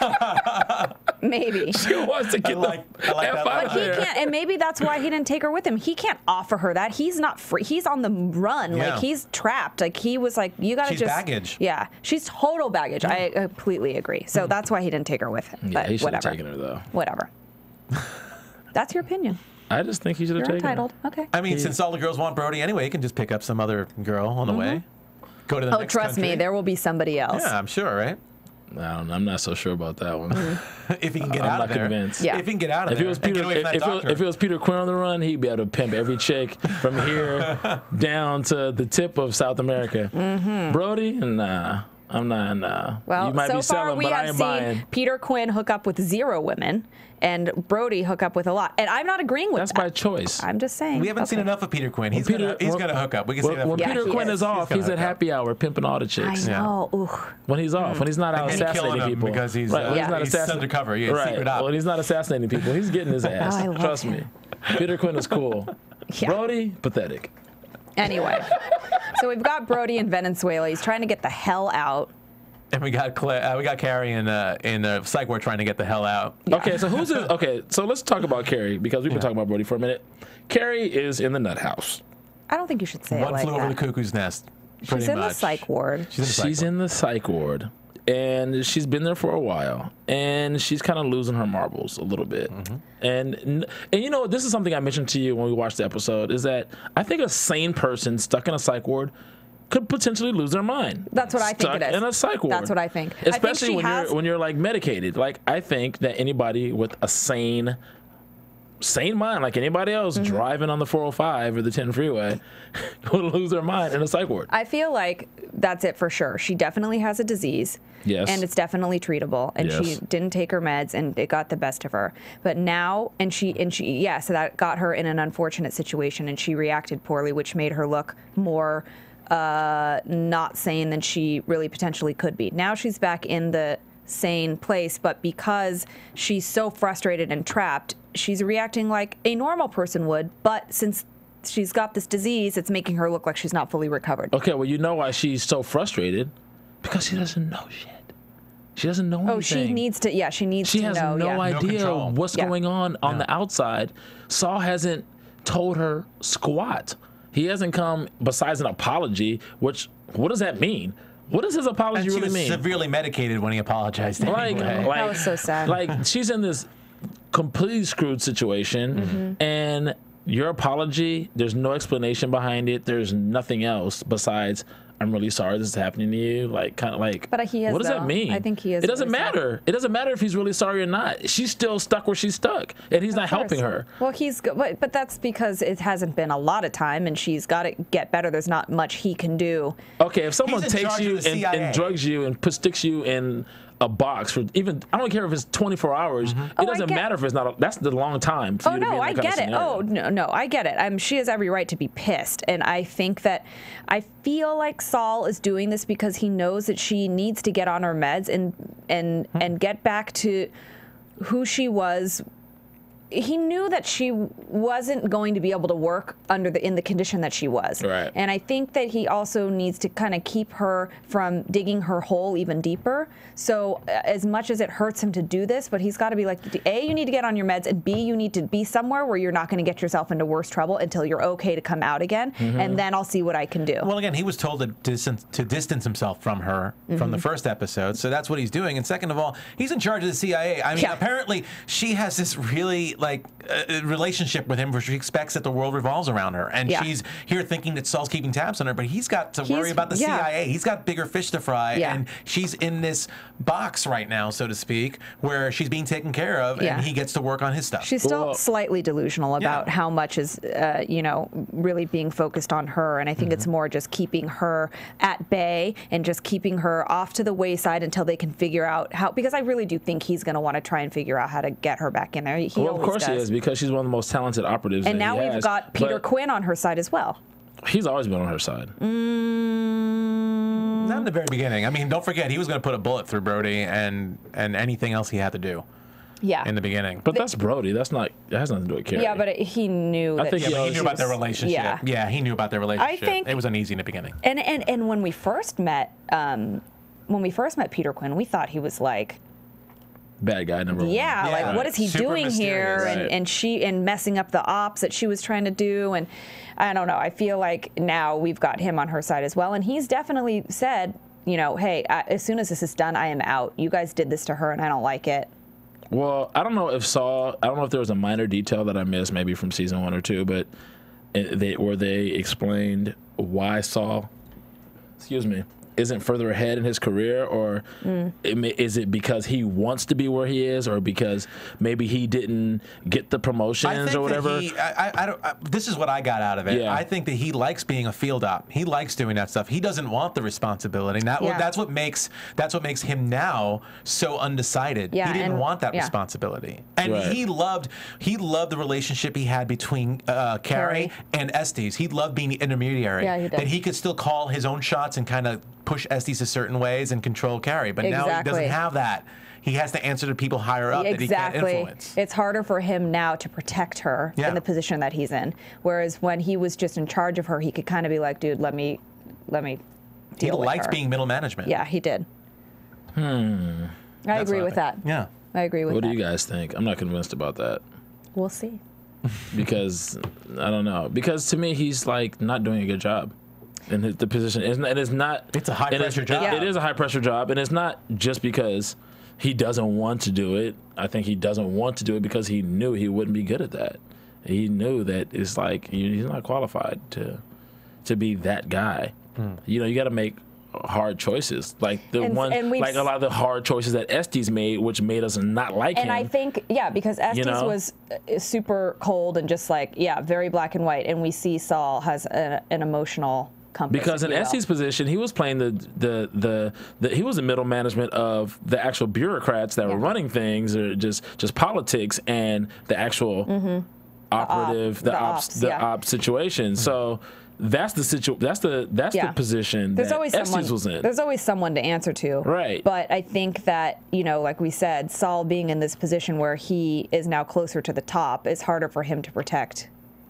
maybe. she wants to get like- the I like F that out line. of He can't, and maybe that's why he didn't take her with him. He can't offer her that. He's not free. He's on the run. Yeah. Like he's trapped. Like he was like, you gotta She's just baggage. Yeah, she's total baggage. I completely agree. So mm-hmm. that's why he didn't take her with him. Yeah, but he should have whatever. taken her though. Whatever. that's your opinion. I just think he should have You're taken entitled. her. Okay. I mean, since all the girls want Brody anyway, he can just pick up some other girl on the mm-hmm. way. Go to the Oh, next trust me, there will be somebody else. Yeah, I'm sure, right? I don't know. I'm not so sure about that one. Mm. if he can get I'm out not of there. convinced. Yeah. If he can get out of If there. it was Peter, if, if, it, if it was Peter Quinn on the run, he'd be able to pimp every chick from here down to the tip of South America. Mm-hmm. Brody, nah, I'm not. Nah. Well, you might so be far we but I have ain't seen buying. Peter Quinn hook up with zero women, and Brody hook up with a lot. And I'm not agreeing with That's that. by choice. I'm just saying. we haven't seen enough of Peter Quinn. He's Peter- gonna he's when- gonna hook up. We can when, say that. when for Yeah, Peter Quinn is. is off, He's he's, at hook up. happy hour pimping all the chicks. I chicks. know. Ooh. When he's off, when he's not out assassinating people, because he's, right, uh, when he's not he's undercover, yeah, right. secret op. When he's not assassinating people, he's getting his ass. I love Trust me. Peter Quinn is cool. Brody, pathetic. Anyway, so we've got Brody in Venezuela. He's trying to get the hell out. And we got Cla- uh, we got Carrie in uh, in the psych ward trying to get the hell out. Okay, so who's this? Okay, so let's talk about Carrie because we've been talking about Brody for a minute. Carrie is in the nut house. I don't think you should say One it like flew over the cuckoo's nest. She's in much. the psych ward. She's in the psych She's ward. in the psych ward, and she's been there for a while, and she's kind of losing her marbles a little bit. Mm-hmm. And and you know, this is something I mentioned to you when we watched the episode. Is that I think a sane person stuck in a psych ward could potentially lose their mind. That's what I think it is. in a psych ward. That's what I think. I think Especially when has- you're when you're like medicated. Like I think that anybody with a sane sane mind, like anybody else Mm-hmm. driving on the 405 or the 10 freeway, will lose their mind in a psych ward. I feel like that's it for sure. She definitely has a disease. Yes. And it's definitely treatable. And she didn't take her meds and it got the best of her. But now and she and she yeah, so that got her in an unfortunate situation and she reacted poorly, which made her look more uh, not sane than she really potentially could be. Now she's back in the sane place, but because she's so frustrated and trapped, she's reacting like a normal person would. But since she's got this disease, it's making her look like she's not fully recovered. Okay, well, you know why she's so frustrated? Because she doesn't know shit. She doesn't know anything. Oh, she needs to. Yeah, she needs She to has know. no yeah. idea control. what's Yeah. going on on the outside. Saul hasn't told her squat. He hasn't come besides an apology. Which what does that mean? What does his apology And she really was mean? severely medicated when he apologized. like, anyway. like That was so sad. Like she's in this completely screwed situation, Mm-hmm. and your apology, there's no explanation behind it. There's nothing else besides. I'm really sorry this is happening to you. Like, kind of like. But he is, What does though. that mean? I think he is It doesn't really sorry. matter. It doesn't matter if he's really sorry or not. She's still stuck where she's stuck, and he's not helping her. Well, he's go- but, but that's because it hasn't been a lot of time, and she's got to get better. There's not much he can do. Okay, if someone takes you and, and drugs you and put, sticks you in a box for even I don't care if it's 24 hours. Mm-hmm. It Oh, doesn't matter if it's not. A, that's the long time. Oh you to be no, I get it. Oh no, no, I get it. I'm, she has every right to be pissed, and I think that I feel like Saul is doing this because he knows that she needs to get on her meds and and Hmm. and get back to who she was. He knew that she wasn't going to be able to work under the in the condition that she was. Right. And I think that he also needs to kind of keep her from digging her hole even deeper. So uh, as much as it hurts him to do this, but he's got to be like, A, you need to get on your meds, and B, you need to be somewhere where you're not going to get yourself into worse trouble until you're okay to come out again, Mm-hmm. and then I'll see what I can do. Well, again, he was told to distance, to distance himself from her from Mm-hmm. the first episode, so that's what he's doing. And second of all, he's in charge of the CIA. I mean, Yeah. apparently she has this really like uh, relationship with him where she expects that the world revolves around her, and Yeah. she's here thinking that Saul's keeping tabs on her, but he's got to worry about the yeah. CIA. He's got bigger fish to fry, Yeah. and she's in this box right now, so to speak, where she's being taken care of, Yeah. and he gets to work on his stuff. She's still Well- slightly delusional about Yeah. how much is, uh, you know, really being focused on her. And I think it's Mm-hmm. more just keeping her at bay and just keeping her off to the wayside until they can figure out how. Because I really do think he's going to want to try and figure out how to get her back in there. He well, of always course does. he is because she's one of the most talented operatives. And now he we've has. got Peter But Quinn on her side as well. He's always been on her side. Mm, Not in the very beginning. I mean, don't forget he was going to put a bullet through Brody and and anything else he had to do yeah. in the beginning. But that's Brody. That's not. That has nothing to do with Carrie. yeah, but it, he knew I that think yeah, but he he knew was- about their relationship. Yeah. Yeah. he knew about their relationship. I think- it was uneasy in the beginning. And and and when we first met, um, when we first met Peter Quinn, we thought he was like, bad guy number one. yeah, Yeah. like what is he Super doing here? mysterious. And Right. and she and messing up the ops that she was trying to do. And I don't know. I feel like now we've got him on her side as well, and he's definitely said, you know, hey, I, as soon as this is done, I am out. You guys did this to her, and I don't like it. Well, I don't know if Saul. I don't know if there was a minor detail that I missed, maybe from season one or two, but they where they explained why Saul, excuse me, isn't further ahead in his career, or Mm. is it because he wants to be where he is, or because maybe he didn't get the I promotions or whatever? He, I, I, I don't, I, this is what I got out of it. Yeah. I think that he likes being a field op. He likes doing that stuff. He doesn't want the responsibility. And that, Yeah. that's what makes that's what makes him now so undecided. Yeah, he didn't and- want that yeah. responsibility, and Right. he loved he loved the relationship he had between uh, Carrie Carrie. and Estes. He loved being the intermediary. Yeah, he did. That he could still call his own shots and kind of push Estes a certain ways and control Carrie. But now he doesn't have that. He has to answer to people higher up that he can't exactly. influence. It's harder for him now to protect her Yeah. in the position that he's in. Whereas when he was just in charge of her, he could kind of be like, dude, let me, let me He deal with liked her. being middle management. Yeah, he did. Hmm. I That's agree what I with that. Yeah. I agree with what that. do you guys think? I'm not convinced about that We'll see. because I don't know. Because to me, he's like not doing a good job. In his, the position. And it's, not. It's a high pressure it's- job. It, it is a high pressure job, and it's not just because he doesn't want to do it. I think he doesn't want to do it because he knew he wouldn't be good at that. He knew that it's like he's not qualified to to be that guy. Hmm. You know, you got to make hard choices, like the And- one, and like a lot of the hard choices that Estes made, which made us not like And him. I think, yeah, because Estes know? was uh, super cold and just like, yeah, very black and white. And we see Saul has a, an emotional compass. Because in. Estes' position, he was playing the, the the the he was the middle management of the actual bureaucrats that were running things, or just just politics and the actual operative, the, Mm-hmm. the ops, ops, the yeah. ops situation. So that's the situ that's the that's Yeah. the position there's that always Estes someone was in. there's always someone to answer to Right. but i think that you know like we said saul being in this position where he is now closer to the top it's harder for him to protect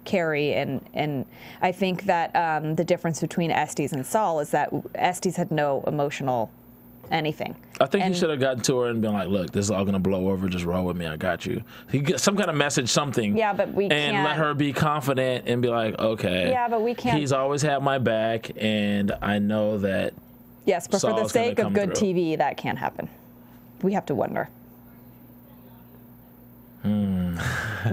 carrie and and i think that um, the difference between estes and saul is that estes had no emotional anything I think and- he should have gotten to her and been like, "Look, this is all gonna blow over. Just roll with me. I got you." He get some kind of message, something. Yeah, but we and let can't- her be confident and be like, "Okay." Yeah, but we can't- He's always had my back, and I know that yes but for the sake of good through. tv that can't happen we have to wonder Hmm.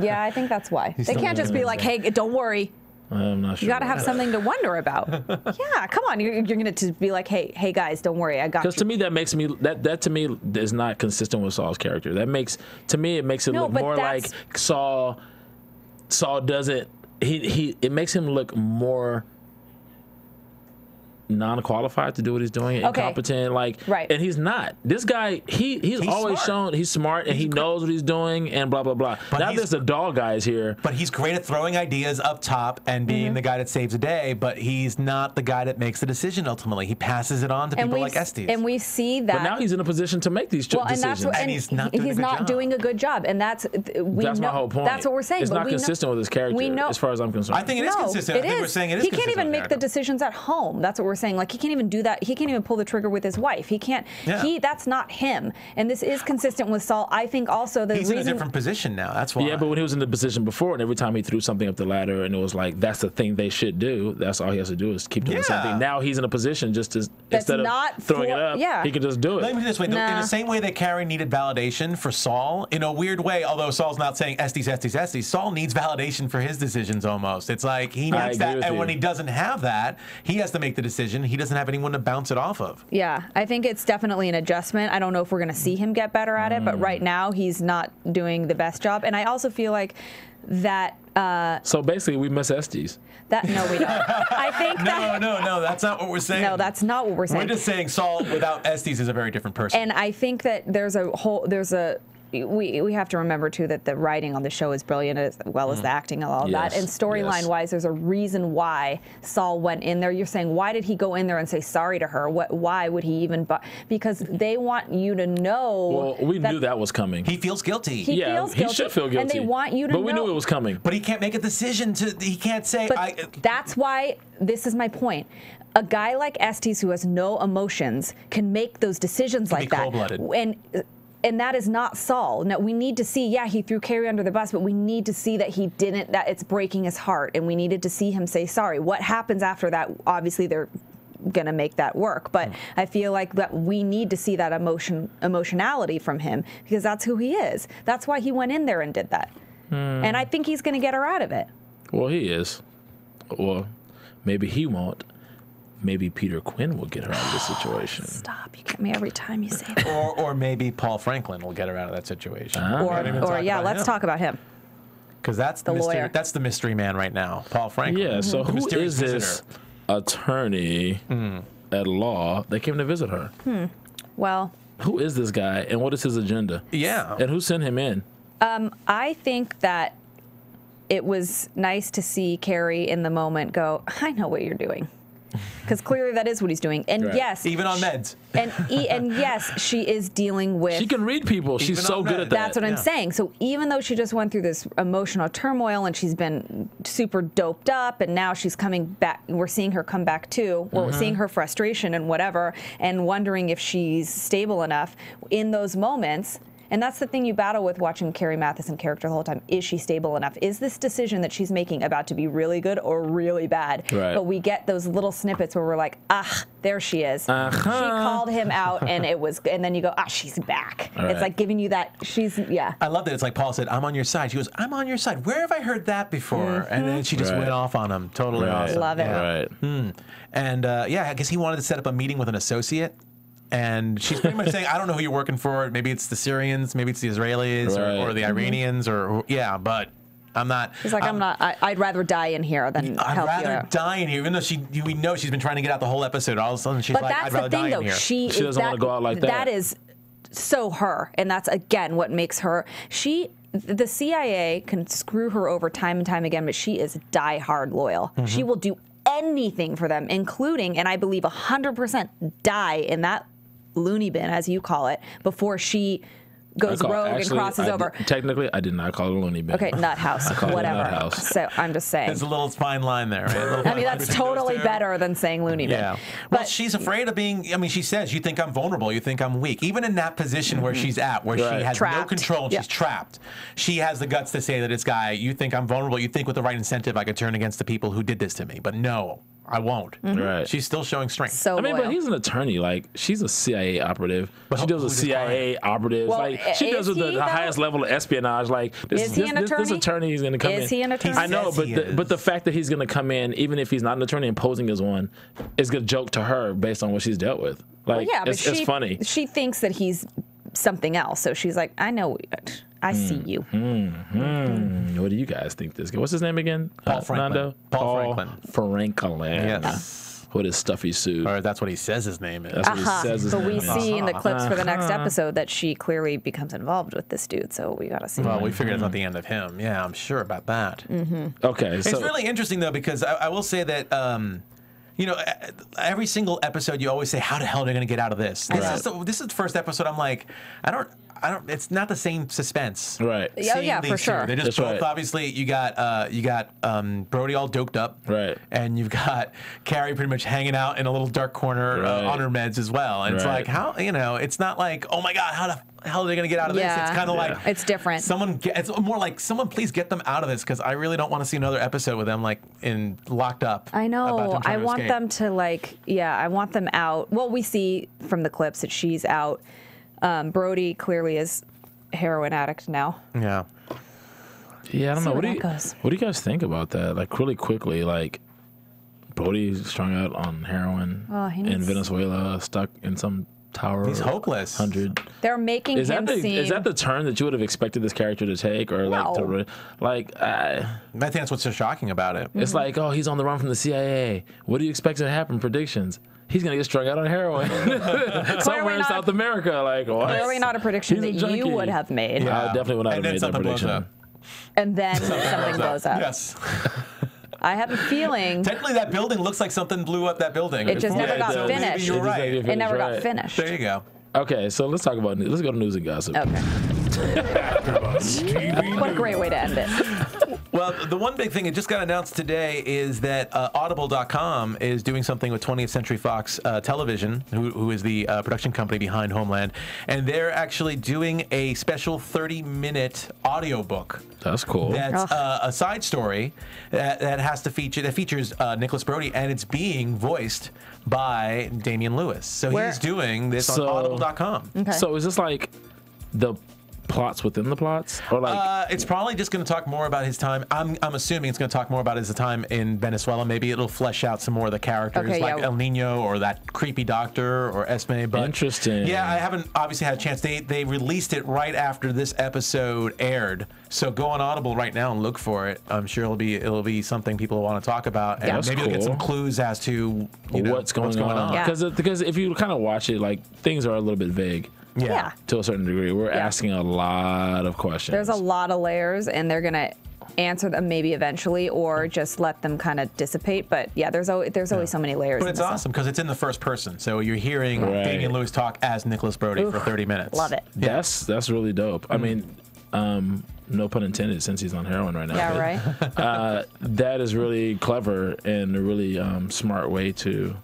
yeah i think that's why they can't just be like hey don't worry I'm not sure. You got to have something to wonder about. yeah, come on. You're, you're going to be like, hey, hey guys, don't worry, I got you. Because to me, that makes me that that to me is not consistent with Saul's character. That makes to me it makes it No, look more like Saul. Saul doesn't. He he. It makes him look more non-qualified to do what he's doing, Okay. incompetent. Like, Right. And he's not. This guy, he he's, He's always smart. shown he's smart and he knows what he's doing and blah blah blah. But now he's- there's the dog guys here. But he's great at throwing ideas up top and being Mm-hmm. the guy that saves the day, but he's not the guy that makes the decision ultimately. He passes it on to and people like Estes. and we see that. But now he's in a position to make these cho- well, and decisions. that's what, And he's not doing a he's good not job. doing a good job, and that's we That's know, my whole point. That's what we're saying. It's but not we know- consistent with his character, we know, as far as I'm concerned. I think it is no, consistent. I think is. we're saying it is He can't consistent even with make the character. decisions at home. That's what we're were saying, like he can't even do that. He can't even pull the trigger with his wife. He can't. Yeah. He that's not him. And this is consistent with Saul. I think also the He's in a different position now. That's why. Yeah, but when he was in the position before, and every time he threw something up the ladder, and it was like that's the thing they should do. That's all he has to do is keep doing the same Yeah. thing. Now he's in a position just to That's instead of not throwing for- it up, yeah. he can just do it. Let it. me put it this way: the- in the same way that Carrie needed validation for Saul, in a weird way, although Saul's not saying Estes, Estes, Estes, Saul needs validation for his decisions almost. It's like he needs that, and you. when he doesn't have that, he has to make the decision. He doesn't have anyone to bounce it off of. Yeah, I think it's definitely an adjustment. I don't know if we're going to see him get better at it, but Mm. right now he's not doing the best job. And I also feel like that uh, So basically, we miss Estes. that no, we don't. I think No, that no, no, that's not what we're saying. no, that's not what we're saying. We're just saying Saul without Estes is a very different person. and I think that there's a whole there's a we we have to remember too that the writing on the show is brilliant as well as the mm-hmm. acting and all of that. And storyline yes. wise, there's a reason why Saul went in there. You're saying why did he go in there and say sorry to her? What why would he even? Bu- because they want you to know. Well, we that knew that was coming. he feels guilty. He yeah, feels he should feel guilty. and they want you to But we know- knew it was coming. but he can't make a decision to. He can't say. But I, that's why this is my point. A guy like Estes who has no emotions can make those decisions Can be like that. cold-blooded. And and that is not Saul. No, we need to see, yeah, he threw Carrie under the bus, but we need to see that he didn't, that it's breaking his heart. And we needed to see him say sorry. What happens after that? Obviously, they're going to make that work. But Hmm. I feel like that we need to see that emotion, emotionality from him because that's who he is. That's why he went in there and did that. Hmm. And I think he's going to get her out of it. Well, he is. Well, maybe he won't. Maybe Peter Quinn will get her out of this situation. Stop. You get me every time you say that. or, or maybe Paul Franklin will get her out of that situation. Ah. or, or yeah, let's him. talk about him. Because that's the, The mystery, lawyer. that's the mystery man right now, Paul Franklin. Yeah. So The who mysterious is this visitor. attorney at law that came to visit her? Hmm. Well, Who is this guy, and what is his agenda? Yeah. And who sent him in? Um, I think that it was nice to see Carrie in the moment go, I know what you're doing. Because clearly that is what he's doing. And Right. yes, Even on meds. and e- and yes, she is dealing with. She can read people. She's so good Reddit. at that. That's what I'm saying. So even though she just went through this emotional turmoil and she's been super doped up, and now she's coming back, we're seeing her come back too. We're Mm-hmm. seeing her frustration and whatever, and wondering if she's stable enough in those moments. And that's the thing you battle with watching Carrie Mathison character the whole time. Is she stable enough? Is this decision that she's making about to be really good or really bad? Right. But we get those little snippets where we're like, ah, there she is. She called him out, and it was, and then you go, ah, she's back. Right. It's like giving you that. She's yeah. I love that. It's like Paul said, I'm on your side. She goes, I'm on your side. Where have I heard that before? And then she just Right. went off on him. Totally Right. awesome. Love it. Yeah. Right. And uh, yeah, I guess he wanted to set up a meeting with an associate. And she's pretty much saying, I don't know who you're working for. Maybe it's the Syrians, maybe it's the Israelis, Right. or, or the Iranians, or yeah, but I'm not. She's like, I'm not. I, I'd rather die in here than I'd help rather out. die in here, even though she, we know she's been trying to get out the whole episode. All of a sudden, she's But like, that's I'd rather the thing, die though. in here. She, She doesn't wanna go out like that. That is so her, and that's again what makes her. She, the CIA can screw her over time and time again, but she is die hard loyal. Mm-hmm. She will do anything for them, including, and I believe 100% die in that loony bin, as you call it, before she goes call- rogue actually, and crosses I over. did- technically, I did not call it a loony bin. Okay, nut house, call it whatever. nut house. So I'm just saying. There's a little fine line there. Right? A I mean, that's totally better than saying loony bin. Yeah. But well, she's afraid of being. I mean, she says, "You think I'm vulnerable. You think I'm weak." Even in that position where she's at, where she Right. has no Mm-hmm. Control, and Yeah. she's trapped. She has the guts to say to this guy, "You think I'm vulnerable. You think with the right incentive, I could turn against the people who did this to me." But no, I won't. Mm-hmm. Right. She's still showing strength. so I mean, loyal. but he's an attorney. Like, she's a CIA operative. But she deals with who's CIA operatives. Well, like, she deals with the, the highest level of espionage. Like, this Is he this, an this, this attorney? attorney is going to come in. Is he an attorney? I know, but the, but the fact that he's going to come in, even if he's not an attorney and posing as one, is a joke to her based on what she's dealt with. Like, Well, yeah, but she, it's funny. She thinks that he's something else, so she's like, I know, I see Hmm. you. What do you guys think this guy? What's his name again? Paul Uh, Franklin. Nando? Paul Franklin. Franklin. Yes. With his stuffy suit. Or that's what he says his name is. That's what Uh-huh. he says his But we is. see in the clips for the next Uh-huh. episode that she clearly becomes involved with this dude, so we gotta see. Well, we figured it's not the end of him. Yeah, I'm sure about that. Okay, so It's really interesting though because I, I will say that um, you know every single episode you always say how the hell are they going to get out of this? This Right. is the, this is the first episode I'm like I don't I don't. It's not the same suspense. Right. Yeah, Seeing yeah, these for two. sure. They're just That's both right. obviously. You got uh, you got um, Brody all doped up. Right. And you've got Carrie pretty much hanging out in a little dark corner Right. uh, on her meds as well. And it's like how you know. It's not like oh my god, how the hell are they gonna get out of this? Yeah. It's kind of Yeah. like It's different. Someone get, it's more like someone please get them out of this because I really don't want to see another episode with them like in locked up. I know. I want escape. them to like, yeah, I want them out. Well, we see from the clips that she's out. Um, Brody clearly is a heroin addict now. Yeah. Yeah, I don't See know. What do you goes. What do you guys think about that? Like really quickly, like Brody's strung out on heroin Oh, he in Venezuela, stuck in some tower. He's hopeless. Hundred. They're making Is him that the seem. is that the turn that you would have expected this character to take, or like to re- like? Uh, I think that's what's so shocking about it. it's like, oh, he's on the run from the CIA. What do you expect to happen? Predictions. He's gonna get strung out on heroin somewhere in not- South America. Like, what? Clearly not a prediction He's that a you would have made. Yeah. I definitely would not And have made that prediction. And then something blows up. Yes. I have a feeling Technically, that building looks like something blew up that building. It just Yeah, never got so maybe finished. You're right. never get it never got finished. There you go. Okay, so let's talk about let's go to news and gossip. Okay. AfterBuzz TV What a great way to end it. Well, the one big thing that just got announced today is that uh, Audible.com is doing something with 20th Century Fox uh, Television, who, who is the uh, production company behind Homeland, and they're actually doing a special 30-minute audiobook That's cool. that's uh, a side story that, that has to feature that features uh, Nicholas Brody, and it's being voiced by Damian Lewis. So Where- he's doing this So- on Audible.com. Okay. So is this like the plots within the plots, or like? Uh, it's probably just going to talk more about his time. I'm, I'm assuming it's going to talk more about his time in Venezuela. Maybe it'll flesh out some more of the characters, Okay, like yeah. El Nino or that creepy doctor or Esme. But Interesting. Yeah, I haven't obviously had a chance. They they released it right after this episode aired. So go on Audible right now and look for it. I'm sure it'll be it'll be something people want to talk about, and Yeah. That's maybe they'll get some clues as to you know, what's going, on? Yeah. Because because if you kind of watch it, like things are a little bit vague Yeah. Yeah. to a certain degree. We're Yeah. asking a lot of questions. There's a lot of layers, and they're gonna answer them maybe eventually, or just let them kind of dissipate. But yeah, there's always there's always so many layers. But it's awesome because it's in the first person, so you're hearing Right. Damian Lewis talk as Nicholas Brody for 30 minutes. Love it. Yeah. That's that's really dope. Mm-hmm. I mean, um, no pun intended, since he's on heroin right now. Yeah, but, right. Uh, that is really clever and a really um, smart way to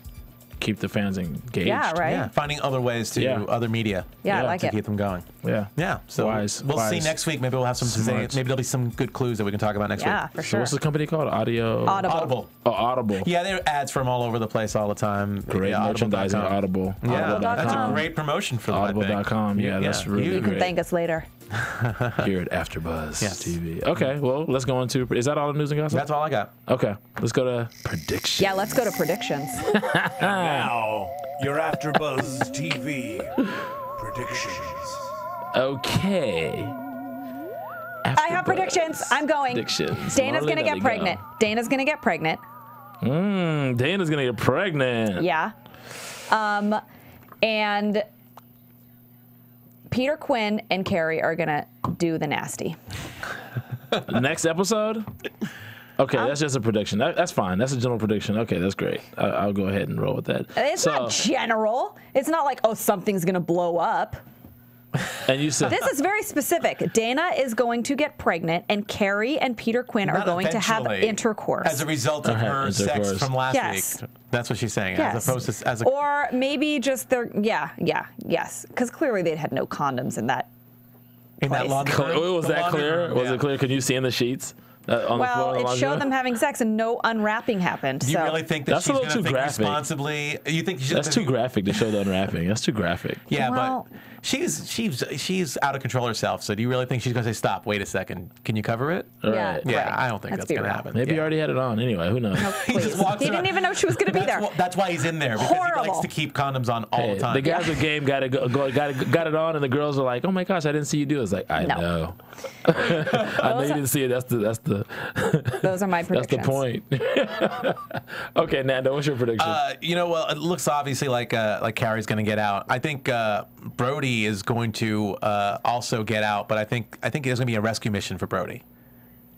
keep the fans engaged. Yeah, right. Yeah, finding other ways to Yeah. other media. Yeah, I Yeah, like to it. keep them going. Yeah. Yeah, so Wise, we'll see next week. Maybe we'll have some Smart. maybe there'll be some good clues that we can talk about next Yeah, week. for So sure. what's the company called? Audio. Audible. Audible. Oh, Audible. Yeah, there are ads from all over the place all the time. Great yeah, merchandising. Audible.com. Audible. Yeah, Audible.com. that's a great promotion for them. I think. Audible.com. Yeah, that's really you- You can thank us later. Here at AfterBuzz Yes. TV. Okay, well, let's go into. Is that all the news and gossip? That's all I got. Okay, let's go to predictions. Yeah, let's go to predictions. Now, your AfterBuzz TV predictions. Okay. I have predictions. I'm going. Predictions. Dana's gonna get pregnant. go. Dana's gonna get pregnant. Mm, Dana's gonna get pregnant. Yeah. Um, and Peter Quinn and Carrie are gonna do the nasty. Next episode. Okay, um, that's just a prediction. That, that's fine. That's a general prediction. Okay, that's great. I, I'll go ahead and roll with that. It's so, not general. It's not like oh something's gonna blow up. And you said This is very specific. Dana is going to get pregnant, and Carrie and Peter Quinn are going to have intercourse. as a result of Okay, her sex from last Yes. week. That's what she's saying. yes. As opposed to as a or maybe just their yeah yeah yes because clearly they'd had no condoms in that. in that place. laundry room. was The that clear? room, Was it clear? Can you see in the sheets uh, on the floor? Well, it showed them having sex and no unwrapping happened. Do you so really think that That's a little too graphic. responsibly? You think she That's too graphic to show the unwrapping. That's too graphic. Yeah, Well- but she's she's she's out of control herself. So do you really think she's going to say, "Stop, wait a second, can you cover it"? All Yeah. right. Yeah, Right. I don't think Let's that's going to real. happen. Maybe yeah. he already had it on. Anyway, who knows? He just walks He didn't even know she was going to be That's, there. wh- that's why he's in there because he Horrible. likes to keep condoms on all Hey, the time. the guys with game got it, go, go- got it, got it on, and the girls are like, "Oh my gosh, I didn't see you do." it. It's like I No. know, I know you didn't see it. That's the that's the Those are my predictions. that's the point. okay, Nando, what's your prediction? Uh, you know, well, it looks obviously like uh, like Carrie's going to get out. I think uh, Brody is going to uh, also get out, but I think I think there's going to be a rescue mission for Brody.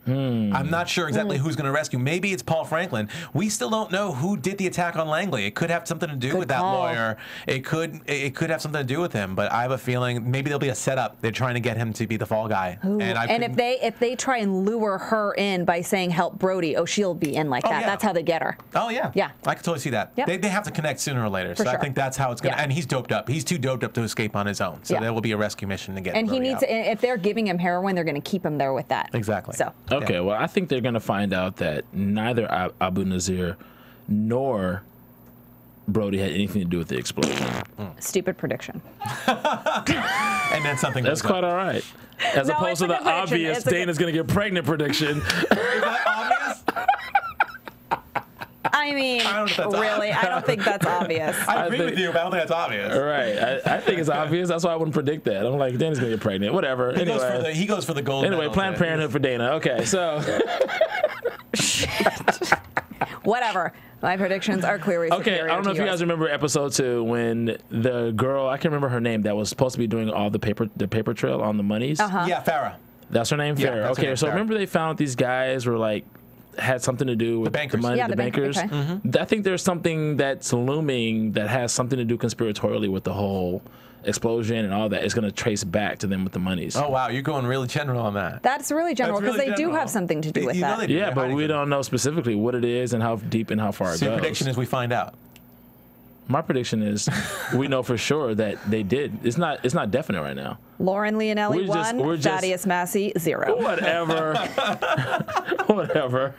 Hmm. I'm not sure exactly hmm. who's going to rescue. Maybe it's Paul Franklin. We still don't know who did the attack on Langley. It could have something to do Good with that call. lawyer. It could it could have something to do with him. But I have a feeling maybe there'll be a setup. They're trying to get him to be the fall guy. Ooh, And, I and if they if they try and lure her in by saying help Brody, oh she'll be in like Oh, that. yeah. That's how they get her. Oh yeah, Yeah. I can totally see that. Yep. They, they have to connect sooner or later, For so I think that's how it's gonna. Yeah. And he's doped up. He's too doped up to escape on his own. So Yeah. there will be a rescue mission to get. Him. And he needs out. if they're giving him heroin, they're going to keep him there with that. Exactly. So Okay, well, I think they're going to find out that neither Abu Nazir nor Brody had anything to do with the explosion. Mm. stupid prediction. and then something. That's goes up. quite all right. As No, opposed to the obvious It's a good- Dana's going to get pregnant prediction. Is that obvious? I mean, I don't know if that's really, I don't think that's obvious. I agree think- with you, but I don't think that's obvious. right. I, I think it's obvious. That's why I wouldn't predict that. I'm like, Dana's going to get pregnant. Whatever. He goes for the Anyway. he goes for the gold. Anyway, medal, Planned Parenthood for Dana. Okay, so Whatever. My predictions are clearly okay. I don't know to if you guys remember episode two when the girl I can't remember her name that was supposed to be doing all the paper the paper trail on the monies. Uh-huh. Yeah, Fara. That's her name, Yeah, Fara. her Okay, name, so Fara. remember they found these guys were like had something to do with the, bankers. money, Yeah, the, the bank- bankers. okay. Mm-hmm. I think there's something that's looming that has something to do conspiratorially with the whole explosion and all that. It's going to trace back to them with the monies. Oh wow, you're going really general on that. That's really general because really they do have something to do You with that. yeah, but we don't know specifically what it is and how deep and how far it So your goes. prediction is we find out. My prediction is we know for sure that they did. It's not. It's not definite right now. Lauren Leonelli We're just- one, we're just- Thaddeus Massey zero. Whatever. Whatever.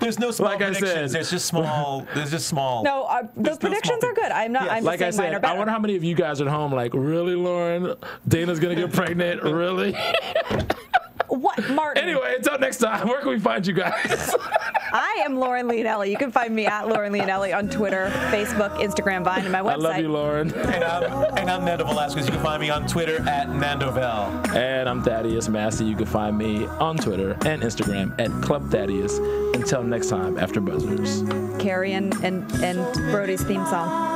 There's no small Like I predictions. said- there's just small. There's just small. No, uh, the There's no predictions are good. I'm not. Yeah. I'm Like I saying mine are said, I wonder how many of you guys at home like, really, Lauren? Dana's gonna get pregnant, really? What, Martin? anyway, until next time, where can we find you guys? I am Lauren Leonelli. You can find me at Lauren Leonelli on Twitter, Facebook, Instagram, Vine, and my website. I love you, Lauren. And I'm, and I'm Nando Velasquez. You can find me on Twitter at Nandovel. And I'm Thaddeus Massey. You can find me on Twitter and Instagram at Club Thaddeus. Until next time, after buzzers. Carrie and, and, and Brody's theme song.